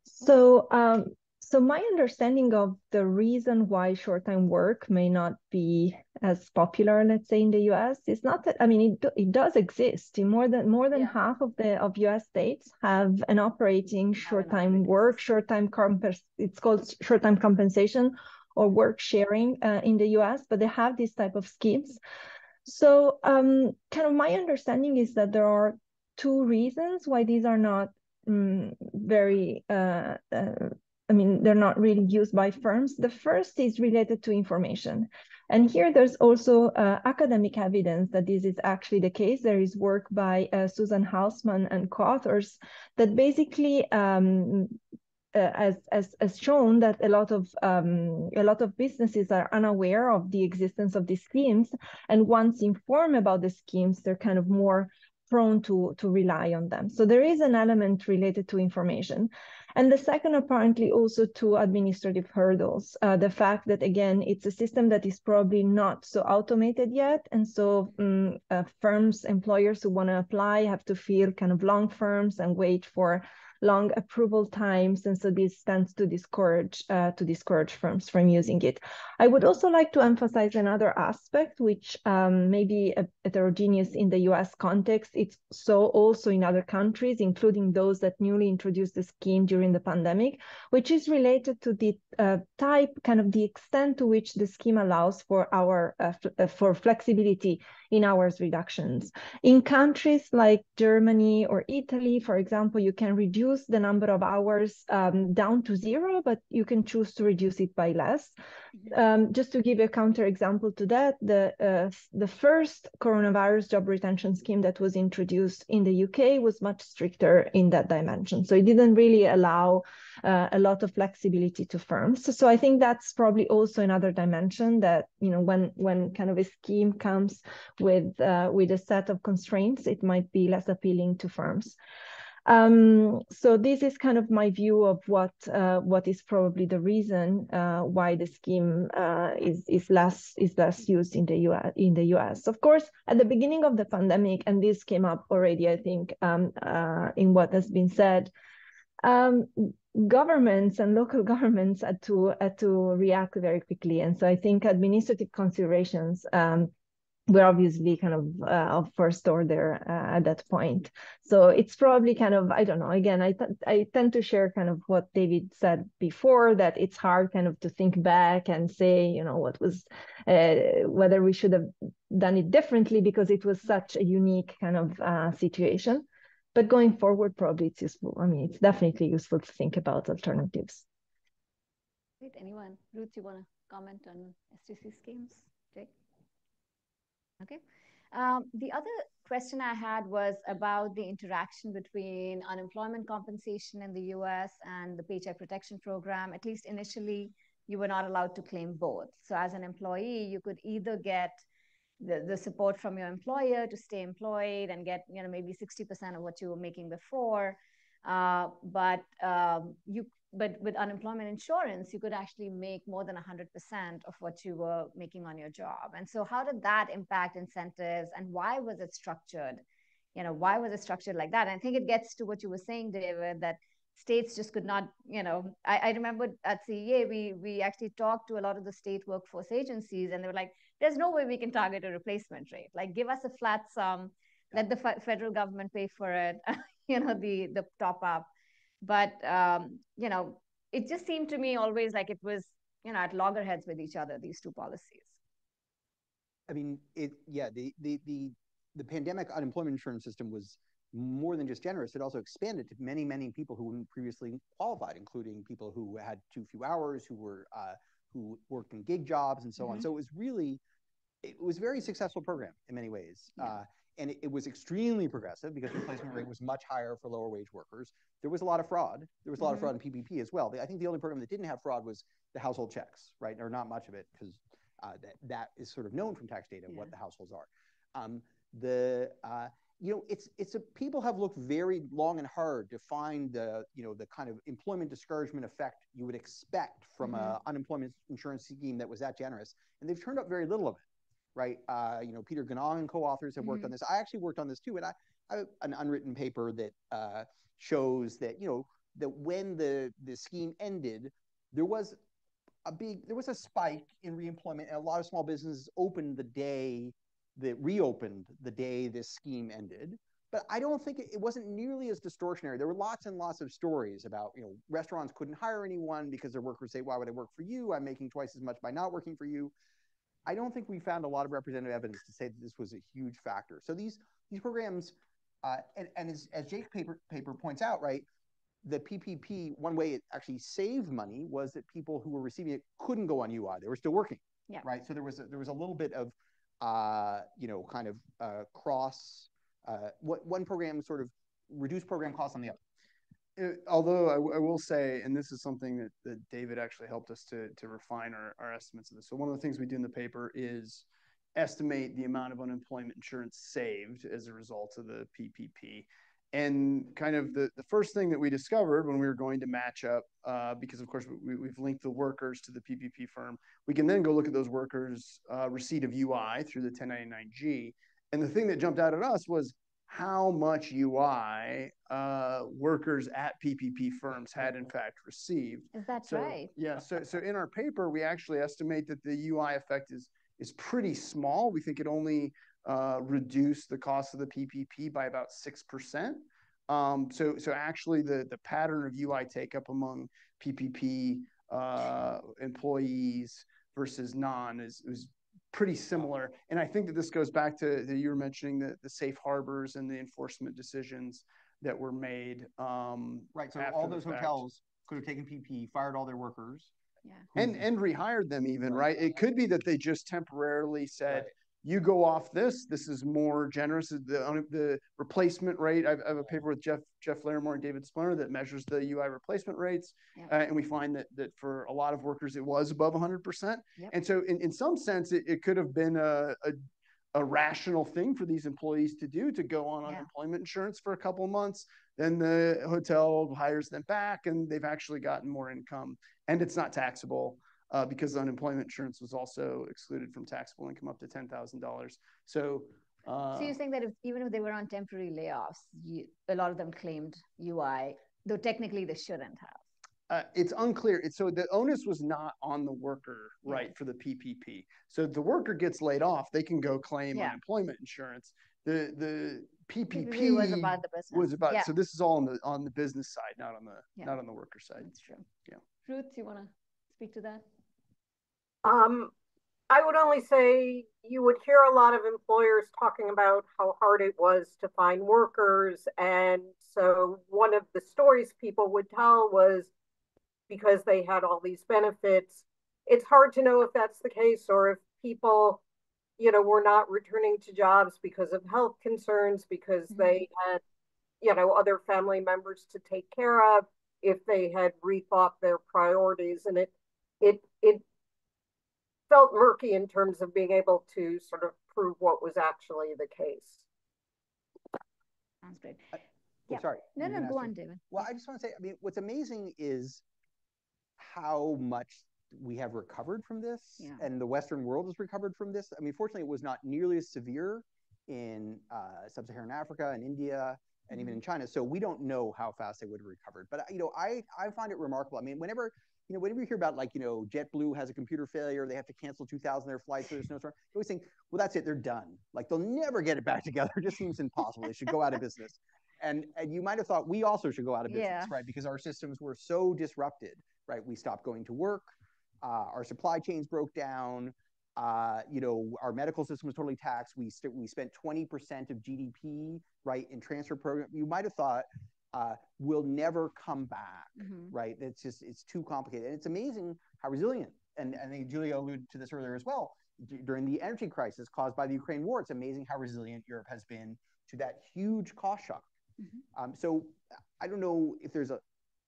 So um, so my understanding of the reason why short-time work may not be as popular, let's say in the U.S., is not that I mean it, it does exist. In more than more than yeah. half of the of U.S. states have an operating short-time work, short-time comp- it's called short-time compensation or work sharing uh, in the US, but they have these type of schemes. So um, kind of my understanding is that there are two reasons why these are not um, very, uh, uh, I mean, they're not really used by firms. The first is related to information. And here there's also uh, academic evidence that this is actually the case. There is work by uh, Susan Houseman and co-authors that basically um, as, as, as shown that a lot of um, a lot of businesses are unaware of the existence of these schemes, and once informed about the schemes, they're kind of more prone to to rely on them. So there is an element related to information, and the second apparently also to administrative hurdles. Uh, the fact that again it's a system that is probably not so automated yet, and so um, uh, firms, employers who want to apply have to fill kind of long forms and wait for long approval times, and so this tends to discourage uh, to discourage firms from using it. I would also like to emphasize another aspect, which um, may be heterogeneous in the U.S. context. It's so also in other countries, including those that newly introduced the scheme during the pandemic, which is related to the uh, type, kind of the extent to which the scheme allows for our uh, uh for flexibility in hours reductions. In countries like Germany or Italy, for example, you can reduce the number of hours um, down to zero, but you can choose to reduce it by less. Um, just to give a counter example to that, the uh, the first coronavirus job retention scheme that was introduced in the UK was much stricter in that dimension. So it didn't really allow uh, a lot of flexibility to firms. So, so I think that's probably also another dimension that you know when when kind of a scheme comes with uh, with a set of constraints, it might be less appealing to firms. Um, so this is kind of my view of what uh, what is probably the reason uh, why the scheme uh, is is less is less used in the US. In the US, of course, at the beginning of the pandemic, and this came up already, I think, um, uh, in what has been said. Um, governments and local governments had to had to react very quickly, and so I think administrative considerations um, we're obviously kind of uh, of first order uh, at that point. So it's probably kind of I don't know. Again, I I tend to share kind of what David said before that it's hard kind of to think back and say you know what was uh, whether we should have done it differently because it was such a unique kind of uh, situation. But going forward, probably it's useful. I mean, it's definitely useful to think about alternatives. Wait, anyone? Ruth, you want to comment on STC schemes? Okay. Um, the other question I had was about the interaction between unemployment compensation in the US and the Paycheck Protection Program. At least initially, you were not allowed to claim both. So as an employee, you could either get the, the support from your employer to stay employed and get you know maybe 60% of what you were making before uh, but um, you but with unemployment insurance you could actually make more than 100% of what you were making on your job. And so how did that impact incentives and why was it structured? You know why was it structured like that? And i think it gets to what you were saying david that states just could not you know i, I remember at cea we we actually talked to a lot of the state workforce agencies and they were like there's no way we can target a replacement rate. Like give us a flat sum let the federal government pay for it you know the the top up but um, you know it just seemed to me always like it was you know at loggerheads with each other these two policies i mean it yeah the the the, the pandemic unemployment insurance system was more than just generous it also expanded to many many people who weren't previously qualified including people who had too few hours who were uh, who worked in gig jobs and so mm-hmm. on so it was really it was a very successful program in many ways yeah. uh, and it, it, was extremely progressive because the replacement rate was much higher for lower wage workers. There was a lot of fraud. There was a lot mm-hmm. of fraud in PPP as well. I think the only program that didn't have fraud was the household checks, right? Or not much of it because uh, that that is sort of known from tax data yeah. what the households are. Um, the uh, you know it's it's a people have looked very long and hard to find the you know the kind of employment discouragement effect you would expect from mm-hmm. a unemployment insurance scheme that was that generous, and they've turned up very little of it right? Uh, you know, Peter Ganong and co-authors have worked mm-hmm. on this. I actually worked on this too, and I, I an unwritten paper that uh, shows that you know that when the the scheme ended, there was a big there was a spike in reemployment, and a lot of small businesses opened the day that reopened the day this scheme ended. But I don't think it, it wasn't nearly as distortionary. There were lots and lots of stories about, you know, restaurants couldn't hire anyone because their workers say, "Why would I work for you? I'm making twice as much by not working for you." I don't think we found a lot of representative evidence to say that this was a huge factor. So these these programs, uh, and, and as, as Jake paper, paper points out, right, the PPP, one way it actually saved money was that people who were receiving it couldn't go on UI. They were still working, yeah. right? So there was a, there was a little bit of, uh, you know, kind of uh, cross, uh, what one program sort of reduced program costs on the other although I, I, will say, and this is something that, that David actually helped us to, to refine our, our estimates of this. So one of the things we do in the paper is estimate the amount of unemployment insurance saved as a result of the PPP. And kind of the, the first thing that we discovered when we were going to match up, uh, because of course we, we've linked the workers to the PPP firm, we can then go look at those workers' uh, receipt of UI through the 1099G. And the thing that jumped out at us was how much UI uh, workers at PPP firms had in fact received. Is that so, right? Yeah. So, so in our paper, we actually estimate that the UI effect is is pretty small. We think it only uh, reduced the cost of the PPP by about six percent. Um, so, so actually, the the pattern of UI take up among PPP uh, employees versus non is, is pretty similar. And I think that this goes back to, you were mentioning the, the safe harbors and the enforcement decisions that were made. Um, right. So all those hotels could have taken PP, fired all their workers. Yeah. And and rehired them even, right? It could be that they just temporarily said, right you go off this. This is more generous. The the replacement rate. I have a paper with Jeff Jeff Larrimore and David Splinter that measures the UI replacement rates, yeah. uh, and we find that that for a lot of workers it was above 100 percent. And so, in, in some sense, it, it could have been a, a, a rational thing for these employees to do to go on yeah. unemployment insurance for a couple of months. Then the hotel hires them back, and they've actually gotten more income, and it's not taxable because unemployment insurance was also excluded from taxable income up to ten thousand dollars. So. Uh, so you're saying that if, even if they were on temporary layoffs, you, a lot of them claimed UI, though technically they shouldn't have. Uh, it's unclear. It's, so the onus was not on the worker, right, for the PPP. So the worker gets laid off, they can go claim yeah. unemployment insurance. The the PPP, PPP was about the business. Was about yeah. so this is all on the on the business side, not on the yeah. not on the worker side. That's true. Yeah. Ruth, you want to speak to that? Um, I would only say you would hear a lot of employers talking about how hard it was to find workers. And so one of the stories people would tell was because they had all these benefits. It's hard to know if that's the case or if people, you know, were not returning to jobs because of health concerns, because mm-hmm. they had, you know, other family members to take care of, if they had rethought their priorities. And it, it, it felt murky in terms of being able to sort of prove what was actually the case. Sounds great. Uh, yeah. Sorry. No, no, go on, David. Well, I just want to say, I mean, what's amazing is how much we have recovered from this yeah. and the Western world has recovered from this. I mean, fortunately, it was not nearly as severe in uh, sub-Saharan Africa and India and even mm-hmm. in China. So we don't know how fast they would have recovered. But you know, I I find it remarkable. I mean, whenever you know, whenever you hear about like, you know, JetBlue has a computer failure, they have to cancel 2,000 of their flights, there's no storm. You always think, well, that's it, they're done. Like they'll never get it back together. It just seems impossible. They should go out of business. And and you might have thought we also should go out of business, yeah. right? Because our systems were so disrupted, right? We stopped going to work, uh, our supply chains broke down. Uh, you know, our medical system was totally taxed. We st- we spent 20% of GDP, right, in transfer program. You might have thought uh, will never come back, mm-hmm. right? It's just it's too complicated, and it's amazing how resilient. And, and I think Giulia alluded to this earlier as well. D- during the energy crisis caused by the Ukraine war, it's amazing how resilient Europe has been to that huge cost shock. Mm-hmm. Um, so I don't know if there's a,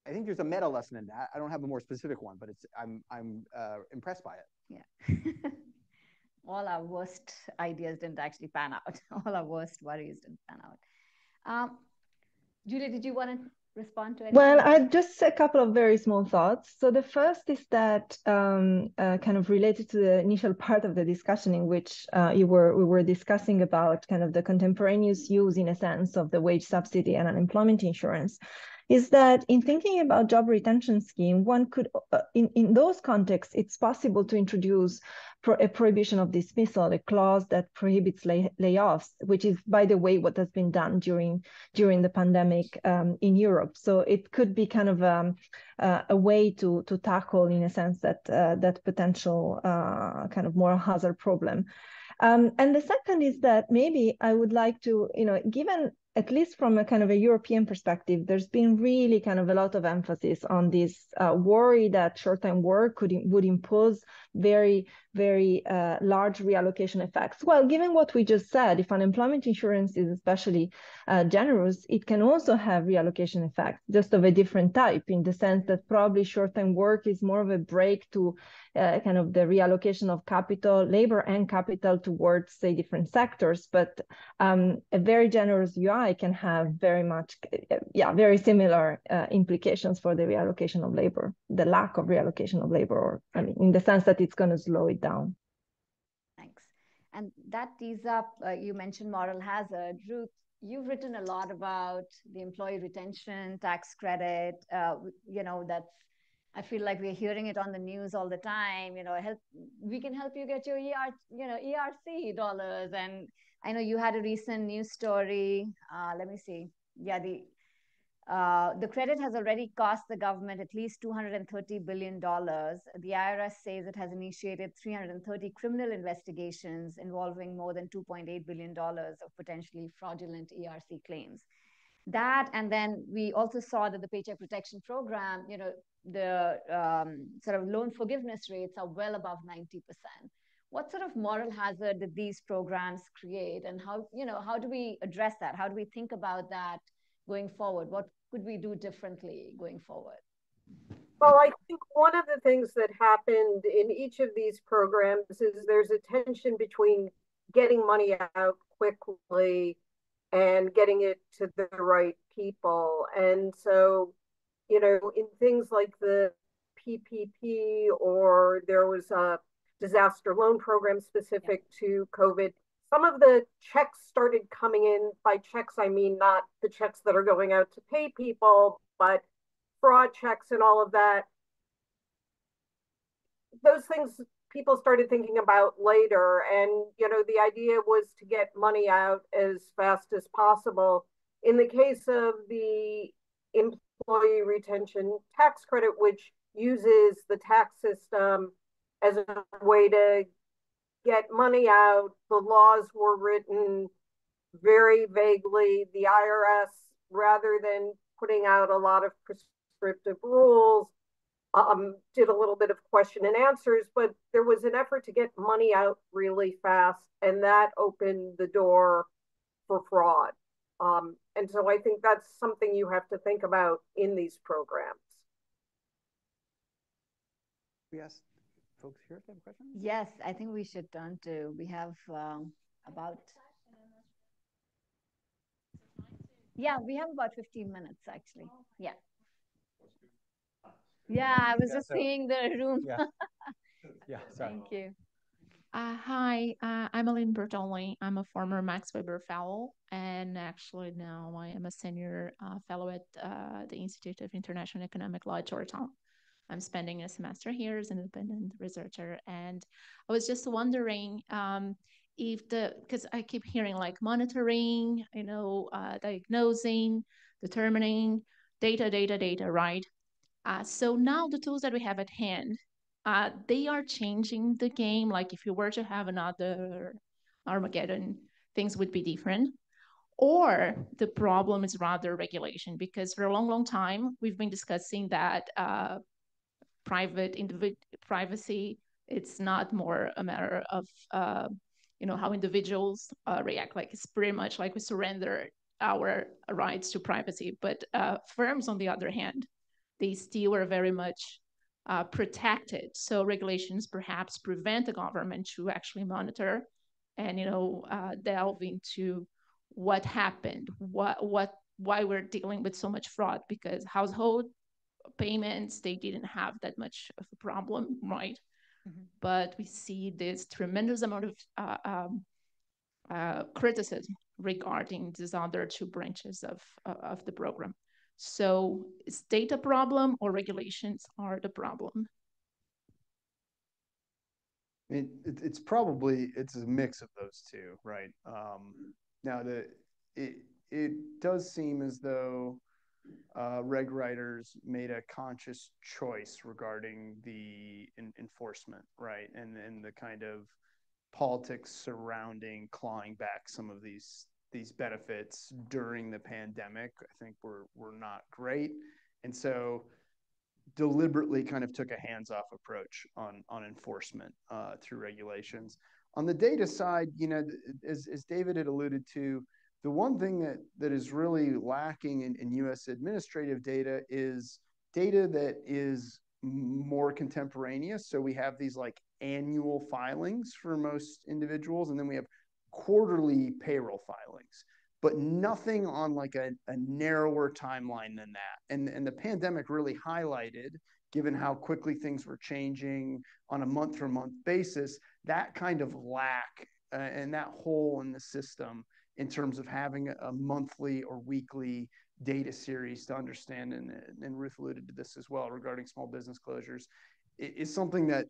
I think there's a meta lesson in that. I don't have a more specific one, but it's I'm I'm uh, impressed by it. Yeah. All our worst ideas didn't actually pan out. All our worst worries didn't pan out. Um, Giulia, did you want to respond to anything? Well, I just a couple of very small thoughts. So the first is that um, uh, kind of related to the initial part of the discussion in which uh, you were we were discussing about kind of the contemporaneous use in a sense of the wage subsidy and unemployment insurance is that in thinking about job retention scheme, one could, uh, in, in those contexts, it's possible to introduce pro a prohibition of dismissal, a clause that prohibits lay layoffs, which is, by the way, what has been done during during the pandemic um, in Europe. So it could be kind of um, a way to to tackle, in a sense, that uh, that potential uh, kind of moral hazard problem. Um, and the second is that maybe I would like to, you know, given at least from a kind of a European perspective, there's been really kind of a lot of emphasis on this uh, worry that short-time work could would impose very very uh, large reallocation effects. Well, given what we just said, if unemployment insurance is especially uh, generous, it can also have reallocation effects, just of a different type, in the sense that probably short-time work is more of a break to uh, kind of the reallocation of capital, labor and capital towards, say, different sectors. But um, a very generous UI can have very much, uh, yeah, very similar uh, implications for the reallocation of labor, the lack of reallocation of labor, or I mean, in the sense that it's going to slow it down. Thanks. And that tees up, uh, you mentioned moral hazard. Ruth, you've written a lot about the employee retention tax credit. Uh, you know, that's, I feel like we're hearing it on the news all the time. You know, help, we can help you get your ER, you know, ERC dollars. And I know you had a recent news story. Uh, let me see. Yeah, the uh, the credit has already cost the government at least $230 billion. The IRS says it has initiated 330 criminal investigations involving more than $2.8 billion of potentially fraudulent ERC claims. That, and then we also saw that the Paycheck Protection Program, you know, the um, sort of loan forgiveness rates are well above 90%. What sort of moral hazard did these programs create, and how, you know, how do we address that? How do we think about that going forward? What could we do differently going forward? Well, I think one of the things that happened in each of these programs is there's a tension between getting money out quickly and getting it to the right people. And so, you know, in things like the PPP or there was a disaster loan program specific yeah. to COVID, some of the checks started coming in. By checks i mean not the checks that are going out to pay people but fraud checks and all of that. Those things people started thinking about later and you know the idea was to get money out as fast as possible. In the case of the employee retention tax credit which uses the tax system as a way to get money out. The laws were written very vaguely. The IRS, rather than putting out a lot of prescriptive rules, um, did a little bit of question and answers, but there was an effort to get money out really fast, and that opened the door for fraud. Um, and so I think that's something you have to think about in these programs. Ask folks here if they have questions. Yes, I think we should turn to. We have um, about. Yeah, we have about 15 minutes actually. Yeah. Yeah, I was yeah, just so, seeing the room. Yeah. yeah, sorry. Thank you. Uh, hi, uh, I'm Aline Bertoli. I'm a former Max Weber Fellow, and actually now I am a senior uh, fellow at uh, the Institute of International Economic Law at Georgetown. I'm spending a semester here as an independent researcher, and I was just wondering um, if the because I keep hearing like monitoring, you know, uh, diagnosing, determining, data, data, data, right? Uh, so now the tools that we have at hand, uh, they are changing the game. Like if you were to have another Armageddon, things would be different. Or the problem is rather regulation, because for a long, long time, we've been discussing that uh, private individ- privacy, it's not more a matter of, uh, you know, how individuals uh, react. Like it's pretty much like we surrender our rights to privacy. But uh, firms, on the other hand, they still are very much uh, protected. So regulations perhaps prevent the government to actually monitor and you know uh, delve into what happened, what what why we're dealing with so much fraud because household payments they didn't have that much of a problem, right? Mm-hmm. But we see this tremendous amount of uh, um, uh, criticism regarding these other two branches of uh, of the program. So is data problem or regulations are the problem? I mean, it, it's probably it's a mix of those two, right? Um, now, the it it does seem as though reg writers made a conscious choice regarding the enforcement, right, and the kind of politics surrounding clawing back some of these these benefits during the pandemic, I think were were not great, and so deliberately kind of took a hands-off approach on on enforcement uh, through regulations. On the data side, you know, as David had alluded to, the one thing that that is really lacking in, in U.S. administrative data is data that is more contemporaneous. So we have these like annual filings for most individuals, and then we have quarterly payroll filings, but nothing on like a, a narrower timeline than that. And, and the pandemic really highlighted, given how quickly things were changing on a month for month basis, that kind of lack uh, and that hole in the system in terms of having a monthly or weekly data series to understand, and, and Ruth alluded to this as well regarding small business closures, is something that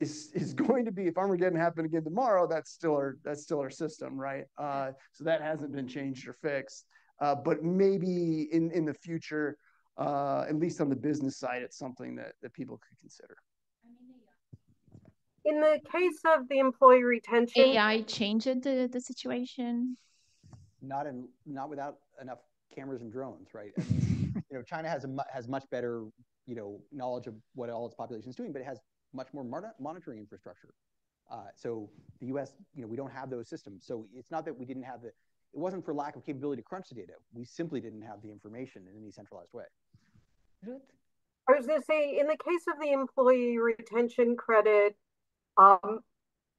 is is going to be if Armageddon happen again tomorrow, that's still our that's still our system, right? Uh, so that hasn't been changed or fixed. Uh, but maybe in in the future, uh, at least on the business side, it's something that that people could consider. In the case of the employee retention, AI changed the the situation. Not in not without enough cameras and drones, right? I mean, you know, China has a has much better you know knowledge of what all its population is doing, but it has much more monitoring infrastructure. Uh, so the U.S., you know, we don't have those systems. So it's not that we didn't have the, it wasn't for lack of capability to crunch the data. We simply didn't have the information in any centralized way. Ruth? I was going to say, in the case of the employee retention credit, um,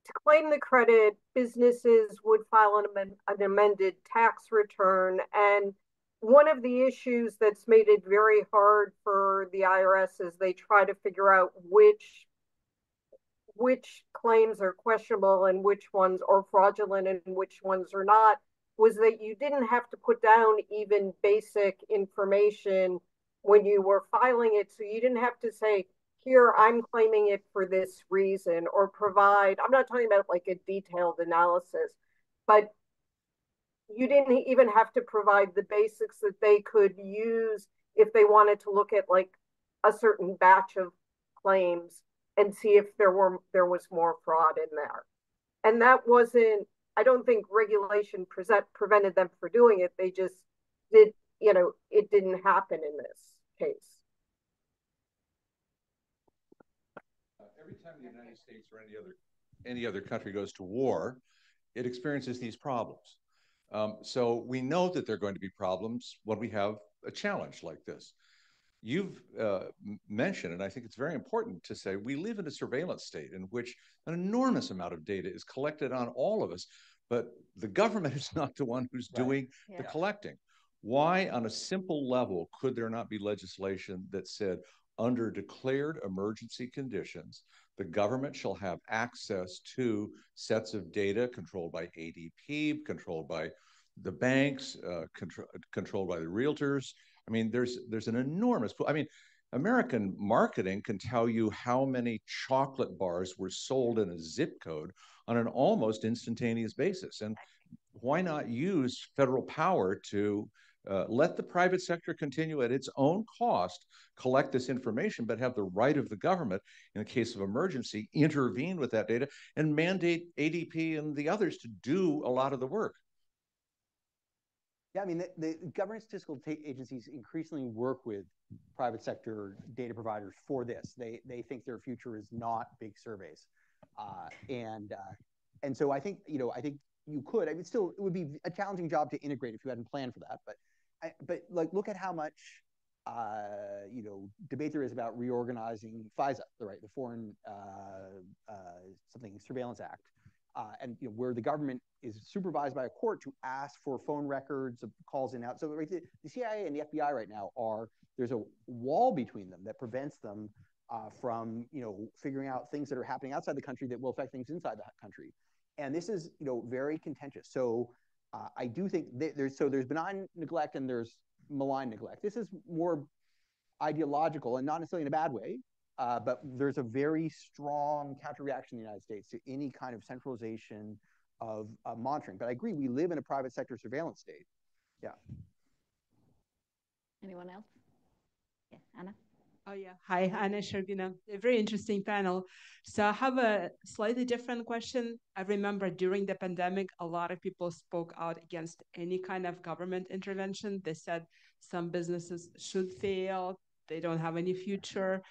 to claim the credit, businesses would file an, an amended tax return. And one of the issues that's made it very hard for the IRS is they try to figure out which which claims are questionable and which ones are fraudulent and which ones are not was that you didn't have to put down even basic information when you were filing it. So you didn't have to say, here, I'm claiming it for this reason, or provide, I'm not talking about like a detailed analysis, but you didn't even have to provide the basics that they could use if they wanted to look at like a certain batch of claims and see if there were there was more fraud in there. And that wasn't I don't think regulation present, prevented them from doing it. They just did, you know, it didn't happen in this case. Uh, every time the United States or any other any other country goes to war, it experiences these problems. Um, so we know that there are going to be problems when we have a challenge like this. You've uh, mentioned, and I think it's very important to say, we live in a surveillance state in which an enormous amount of data is collected on all of us, but the government is not the one who's right. doing yeah. the collecting. Why, on a simple level, could there not be legislation that said, under declared emergency conditions, the government shall have access to sets of data controlled by ADP, controlled by the banks, uh, contro- controlled by the realtors. I mean, there's there's an enormous. I mean, American marketing can tell you how many chocolate bars were sold in a zip code on an almost instantaneous basis. And why not use federal power to uh, let the private sector continue at its own cost, collect this information, but have the right of the government, in the case of emergency, intervene with that data and mandate ADP and the others to do a lot of the work. Yeah, I mean, the, the government statistical agencies increasingly work with private sector data providers for this. They they think their future is not big surveys, uh, and uh, and so I think you know I think you could. I mean, still, it would be a challenging job to integrate if you hadn't planned for that. But But like, look at how much uh, you know debate there is about reorganizing FISA, the right, the Foreign uh, uh, something Surveillance Act, uh, and you know, where the government is supervised by a court to ask for phone records of calls in and out. So right, the, the, CIA and the FBI right now are there's a wall between them that prevents them uh, from you know figuring out things that are happening outside the country that will affect things inside the country. And this is you know very contentious. So uh, I do think there's so there's benign neglect and there's malign neglect. This is more ideological and not necessarily in a bad way, uh, but there's a very strong counter reaction in the United States to any kind of centralization of uh, monitoring. But I agree, we live in a private sector surveillance state. Yeah. Anyone else? Yeah, Anna. Oh yeah, hi, Anna Shergina. A very interesting panel. So I have a slightly different question. I remember during the pandemic, a lot of people spoke out against any kind of government intervention. They said some businesses should fail, they don't have any future.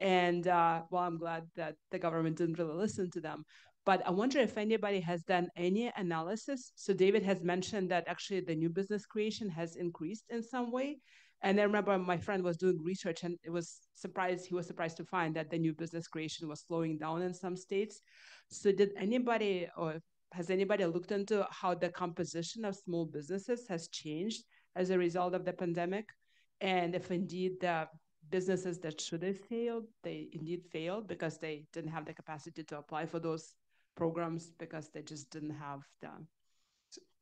And uh, well, I'm glad that the government didn't really listen to them. But I wonder if anybody has done any analysis. So David has mentioned that actually the new business creation has increased in some way. And I remember my friend was doing research and it was surprised, he was surprised to find that the new business creation was slowing down in some states. So did anybody or has anybody looked into how the composition of small businesses has changed as a result of the pandemic? And if indeed the businesses that should have failed, they indeed failed because they didn't have the capacity to apply for those programs because they just didn't have the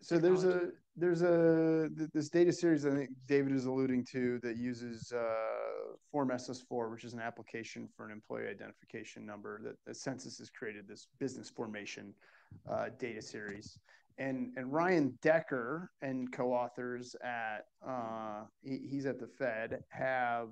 so there's a there's a this data series I think David is alluding to that uses uh, Form SS4, which is an application for an employee identification number that the census has created this business formation uh, data series. And and Ryan Decker and co-authors at uh, he, he's at the Fed have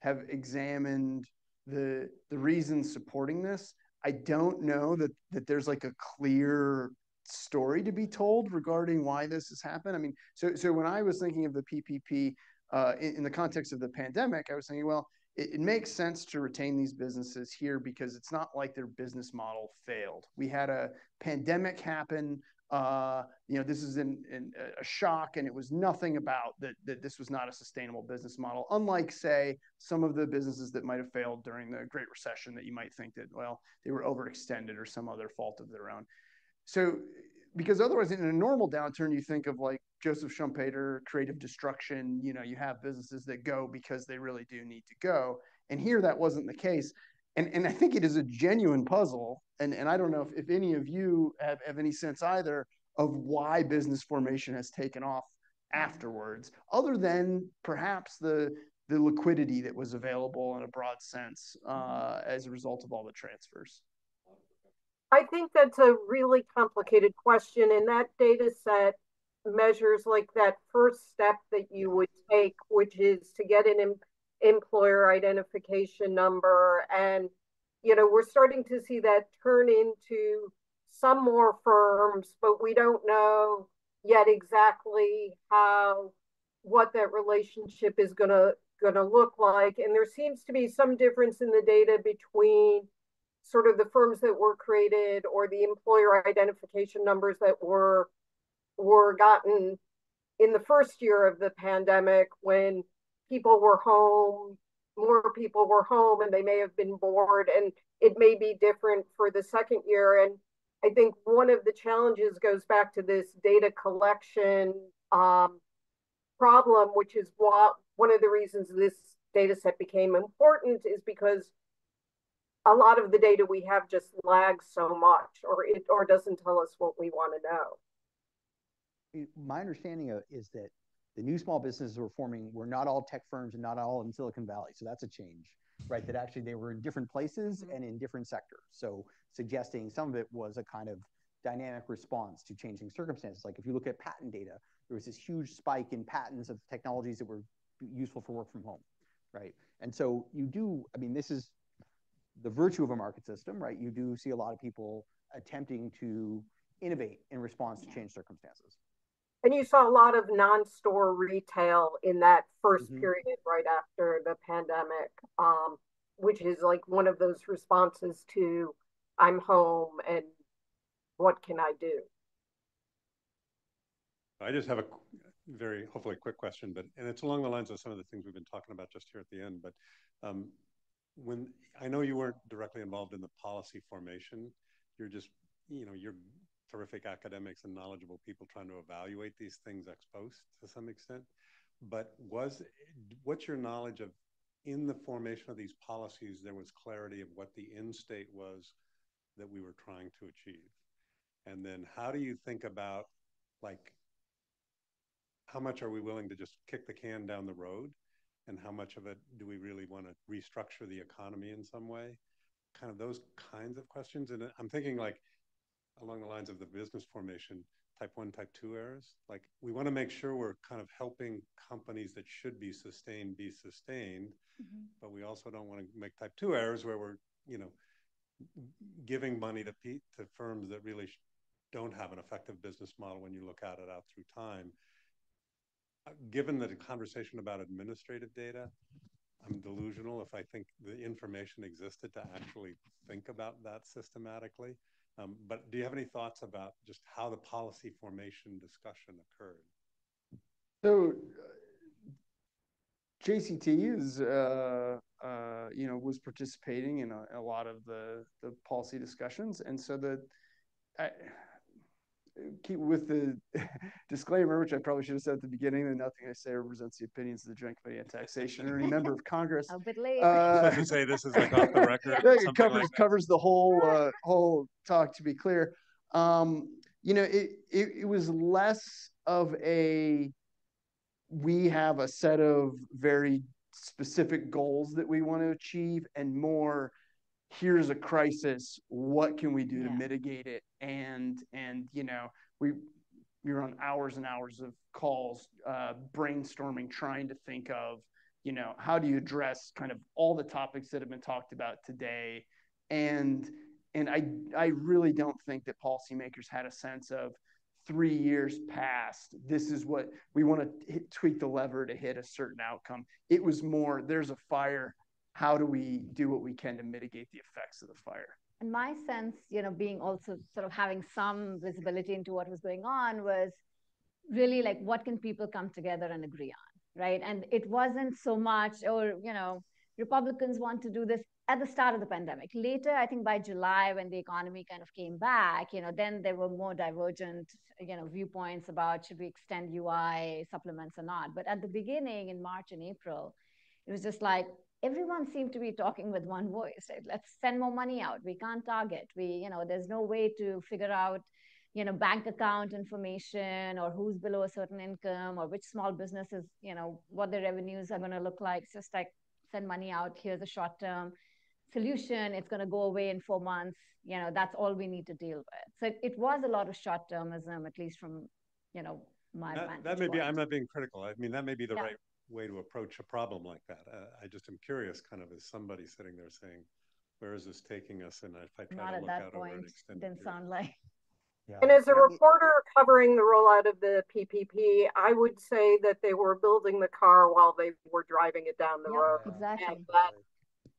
have examined the the reasons supporting this. I don't know that that there's like a clear story to be told regarding why this has happened. I mean, so so when I was thinking of the PPP uh, in, in, the context of the pandemic, I was thinking, well, it, it, makes sense to retain these businesses here because it's not like their business model failed. We had a pandemic happen. Uh, you know, this is in, in, a shock, and it was nothing about that. That this was not a sustainable business model. Unlike, say, some of the businesses that might have failed during the Great Recession, that you might think that well, they were overextended or some other fault of their own. So, because otherwise, in a normal downturn, you think of like Joseph Schumpeter, creative destruction. You know, you have businesses that go because they really do need to go. And here, that wasn't the case. And, and I think it is a genuine puzzle. And, and I don't know if, if any of you have, have any sense either of why business formation has taken off afterwards, other than perhaps the the liquidity that was available in a broad sense uh, as a result of all the transfers. I think that's a really complicated question, and that data set measures like that first step that you would take, which is to get an em- employer identification number and you know, we're starting to see that turn into some more firms, but we don't know yet exactly how what that relationship is going to going to look like and there seems to be some difference in the data between sort of the firms that were created or the employer identification numbers that were were gotten in the first year of the pandemic when people were home more people were home and they may have been bored and it may be different for the second year. And i think one of the challenges goes back to this data collection um, problem which is what one of the reasons this data set became important is because a lot of the data we have just lags so much or it or doesn't tell us what we want to know my understanding of, is that the new small businesses were forming were not all tech firms and not all in Silicon Valley. So that's a change, right? That actually they were in different places mm-hmm. and in different sectors. So suggesting some of it was a kind of dynamic response to changing circumstances. Like if you look at patent data, there was this huge spike in patents of technologies that were useful for work from home, right? And so you do, I mean, this is the virtue of a market system, right? You do see a lot of people attempting to innovate in response to change circumstances. And you saw a lot of non-store retail in that 1st mm-hmm. period right after the pandemic, um, which is like one of those responses to I'm home and what can I do? I just have a very hopefully quick question, but and it's along the lines of some of the things we've been talking about just here at the end. But um, when I know you weren't directly involved in the policy formation, you're just you know you're terrific academics and knowledgeable people trying to evaluate these things ex post to some extent. But was what's your knowledge of in the formation of these policies, there was clarity of what the end state was that we were trying to achieve? And then how do you think about like how much are we willing to just kick the can down the road? And how much of it do we really want to restructure the economy in some way? Kind of those kinds of questions. And I'm thinking like along the lines of the business formation, type one, type two errors. Like we want to make sure we're kind of helping companies that should be sustained be sustained, mm-hmm. but we also don't want to make type two errors where we're, you know, giving money to to firms that really don't have an effective business model when you look at it out through time. Uh, given the conversation about administrative data, I'm delusional if I think the information existed to actually think about that systematically. Um, but do you have any thoughts about just how the policy formation discussion occurred? So, uh, JCT is, uh, uh, you know, was participating in a, a, lot of the the policy discussions, and so the. I, keep with the disclaimer, which I probably should have said at the beginning, that nothing I say represents the opinions of the Joint Committee on Taxation or any member of Congress. A bit late. Uh, you say this is like off the record. it covers like covers the whole uh, whole talk. To be clear, um, you know, it, it it was less of a we have a set of very specific goals that we want to achieve, and more here's a crisis what can we do yeah. to mitigate it? And and you know we we were on hours and hours of calls uh, brainstorming trying to think of you know how do you address kind of all the topics that have been talked about today? And and i i really don't think that policymakers had a sense of three years past this is what we want to hit, tweak the lever to hit a certain outcome. It was more there's a fire how do we do what we can to mitigate the effects of the fire? And my sense, you know, being also sort of having some visibility into what was going on was really like what can people come together and agree on, right? And it wasn't so much, or, you know, Republicans want to do this at the start of the pandemic. Later, I think by July, when the economy kind of came back, you know, then there were more divergent, you know, viewpoints about should we extend UI supplements or not. But at the beginning, in March and April, it was just like everyone seemed to be talking with one voice right? let's send more money out. We can't target. We you know there's no way to figure out you know bank account information or who's below a certain income or which small businesses you know what their revenues are going to look like. It's just like send money out. Here's a short term solution. It's going to go away in four months. You know that's all we need to deal with. So it, it was a lot of short termism at least from you know my that, that may point. be i'm not being critical. I mean that may be the yeah. right way to approach a problem like that. Uh, I just am curious, kind of, as somebody sitting there saying, where is this taking us? And if I try Not to at look that out point, over an extended didn't period. sound like. Yeah. And as a Yeah, I mean- reporter covering the rollout of the PPP, I would say that they were building the car while they were driving it down the Yeah, road. exactly. And that,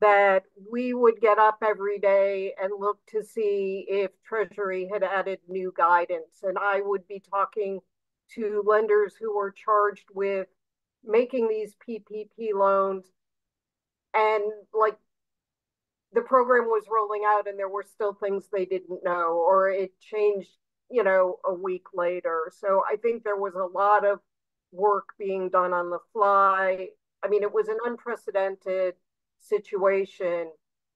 that we would get up every day and look to see if Treasury had added new guidance. And I would be talking to lenders who were charged with making these PPP loans. And like the program was rolling out and there were still things they didn't know, or it changed, you know, a week later. So I think there was a lot of work being done on the fly. I mean, it was an unprecedented situation.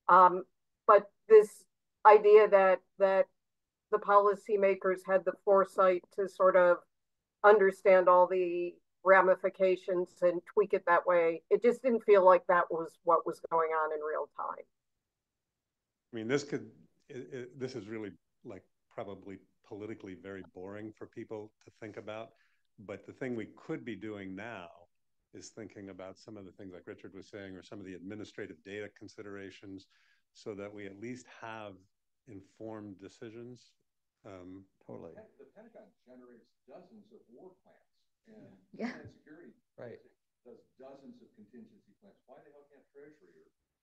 Um, but this idea that that the policymakers had the foresight to sort of understand all the ramifications and tweak it that way, it just didn't feel like that was what was going on in real time. I mean, this could, it, it, this is really like probably politically very boring for people to think about. But the thing we could be doing now is thinking about some of the things like Richard was saying, or some of the administrative data considerations, so that we at least have informed decisions. Um, Totally. The Pentagon generates dozens of war plans, and Yeah. Homeland Security Right. does dozens of contingency plans. Why the hell can't Treasury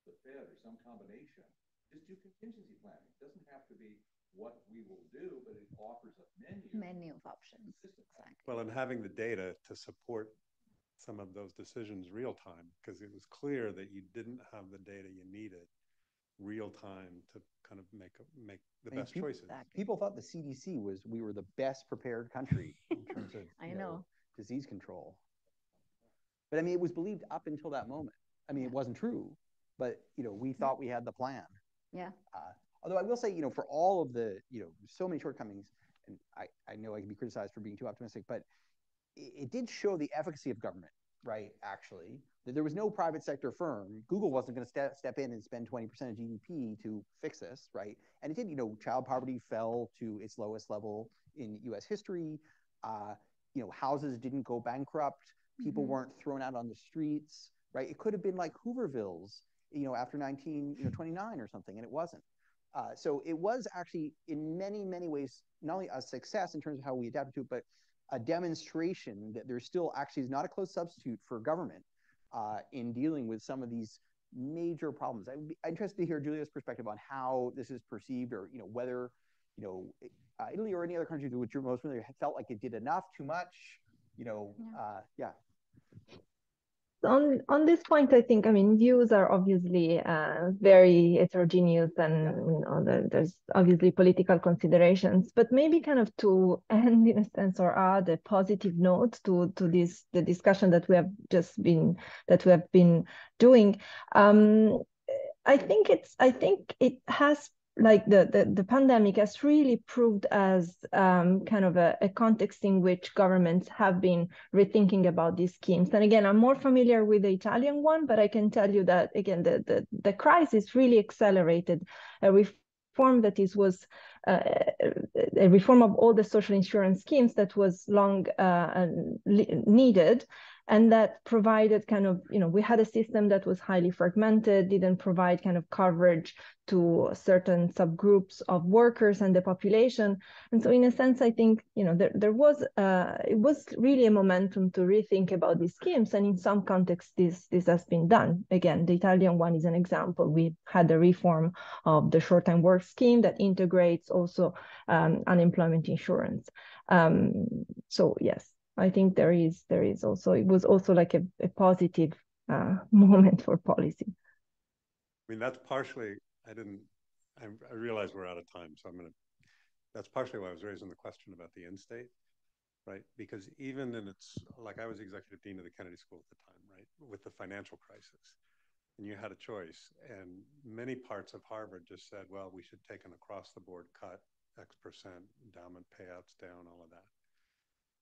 or the Fed or some combination just do contingency planning? It doesn't have to be what we will do, but it offers a menu. Menu of options. Consistent planning. well, and having the data to support some of those decisions real time, because it was clear that you didn't have the data you needed real time to kind of make a, make the I mean, best people- choices. Exactly. People thought the CDC was, we were the best prepared country in terms of, I you know. Disease control. But I mean, it was believed up until that moment. I mean, it wasn't true, but, you know, we thought we had the plan. Yeah. Uh, although I will say, you know, for all of the, you know, so many shortcomings, and I, I know I can be criticized for being too optimistic, but it, it did show the efficacy of government, right? Actually, that there was no private sector firm. Google wasn't going to step step in and spend 20% of GDP to fix this, right? And it did. You know, child poverty fell to its lowest level in U.S. history. Uh, you know, houses didn't go bankrupt. People Mhm. weren't thrown out on the streets, right? It could have been like Hoovervilles, you know, after 1929 or something, and it wasn't. Uh, so it was actually, in many, many ways, not only a success in terms of how we adapted to it, but a demonstration that there still actually is not a close substitute for government uh, in dealing with some of these major problems. I'd be interested to hear Giulia's perspective on how this is perceived, or you know whether you know uh, Italy or any other country to which you're most familiar felt like it did enough, too much. You know, Yeah. uh, yeah. on on this point, I think I mean views are obviously uh, very heterogeneous, and Yeah. you know there, there's obviously political considerations. But maybe kind of to end in a sense or add a positive note to to this the discussion that we have just been that we have been doing. Um, I think it's I think it has like the, the, the pandemic has really proved as um, kind of a, a context in which governments have been rethinking about these schemes. And again, I'm more familiar with the Italian one, but I can tell you that again, the, the, the crisis really accelerated a reform that is was uh, a reform of all the social insurance schemes that was long uh, needed and that provided kind of you know we had a system that was highly fragmented didn't provide kind of coverage to certain subgroups of workers and the population. And so in a sense i think you know there, there was uh, it was really a momentum to rethink about these schemes. And in some contexts this this has been done. Again the italian one is an example. We had the reform of the short-time work scheme that integrates also um, unemployment insurance. Um, so yes I think there is there is also it was also like a, a positive uh, moment for policy. I mean, that's partially I didn't I, I realize we're out of time, so I'm gonna. That's partially why I was raising the question about the in-state, right? Because even in its like I was executive dean of the Kennedy School at the time, right, with the financial crisis, and you had a choice, and many parts of Harvard just said, well, we should take an across-the-board cut, X percent endowment payouts down, all of that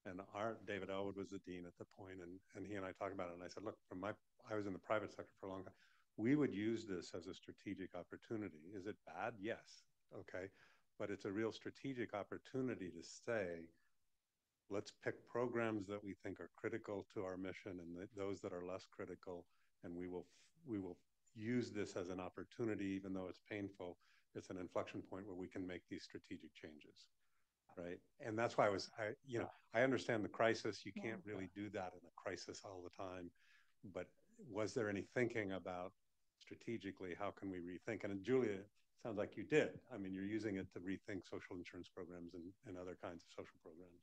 and our David Ellwood was the dean at the point, and and he and I talked about it. And I said, look, from my I was in the private sector for a long time. We would use this as a strategic opportunity. Is it bad? Yes. Okay, but it's a real strategic opportunity to say, let's pick programs that we think are critical to our mission, and th those that are less critical, and we will we will use this as an opportunity, even though it's painful, it's an inflection point where we can make these strategic changes. Right. And that's why I was, I, you know, I understand the crisis. You can't really do that in a crisis all the time. But was there any thinking about strategically, how can we rethink? And Giulia, sounds like you did. I mean, you're using it to rethink social insurance programs and, and other kinds of social programs.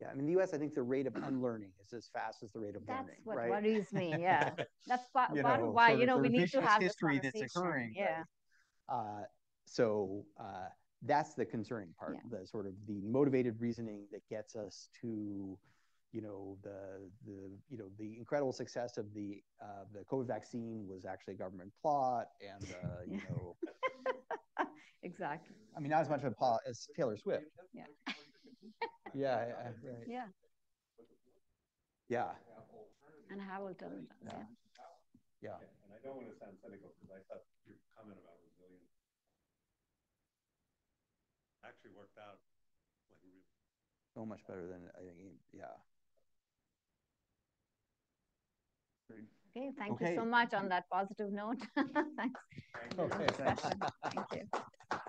Yeah, I mean, the US, I think the rate of unlearning is as fast as the rate of that's learning. what right? worries me. Yeah, that's part, You know, of why sort you know we need to revisionist have this history that's conversation. occurring, Yeah, Uh, so uh, that's the concerning part, Yeah. the sort of the motivated reasoning that gets us to, you know, the the you know the incredible success of the uh, the COVID vaccine was actually a government plot, and uh, you know, exactly. I mean, not as much of a plot as Taylor Swift. Yeah, Yeah, yeah, right. yeah, Yeah, and how alternatives. Yeah. Yeah. yeah. And I don't want to sound cynical because I thought your comment about actually worked out like really. So much better than I think. Yeah. Okay, thank you so much on that positive note. Thanks. Okay, thanks.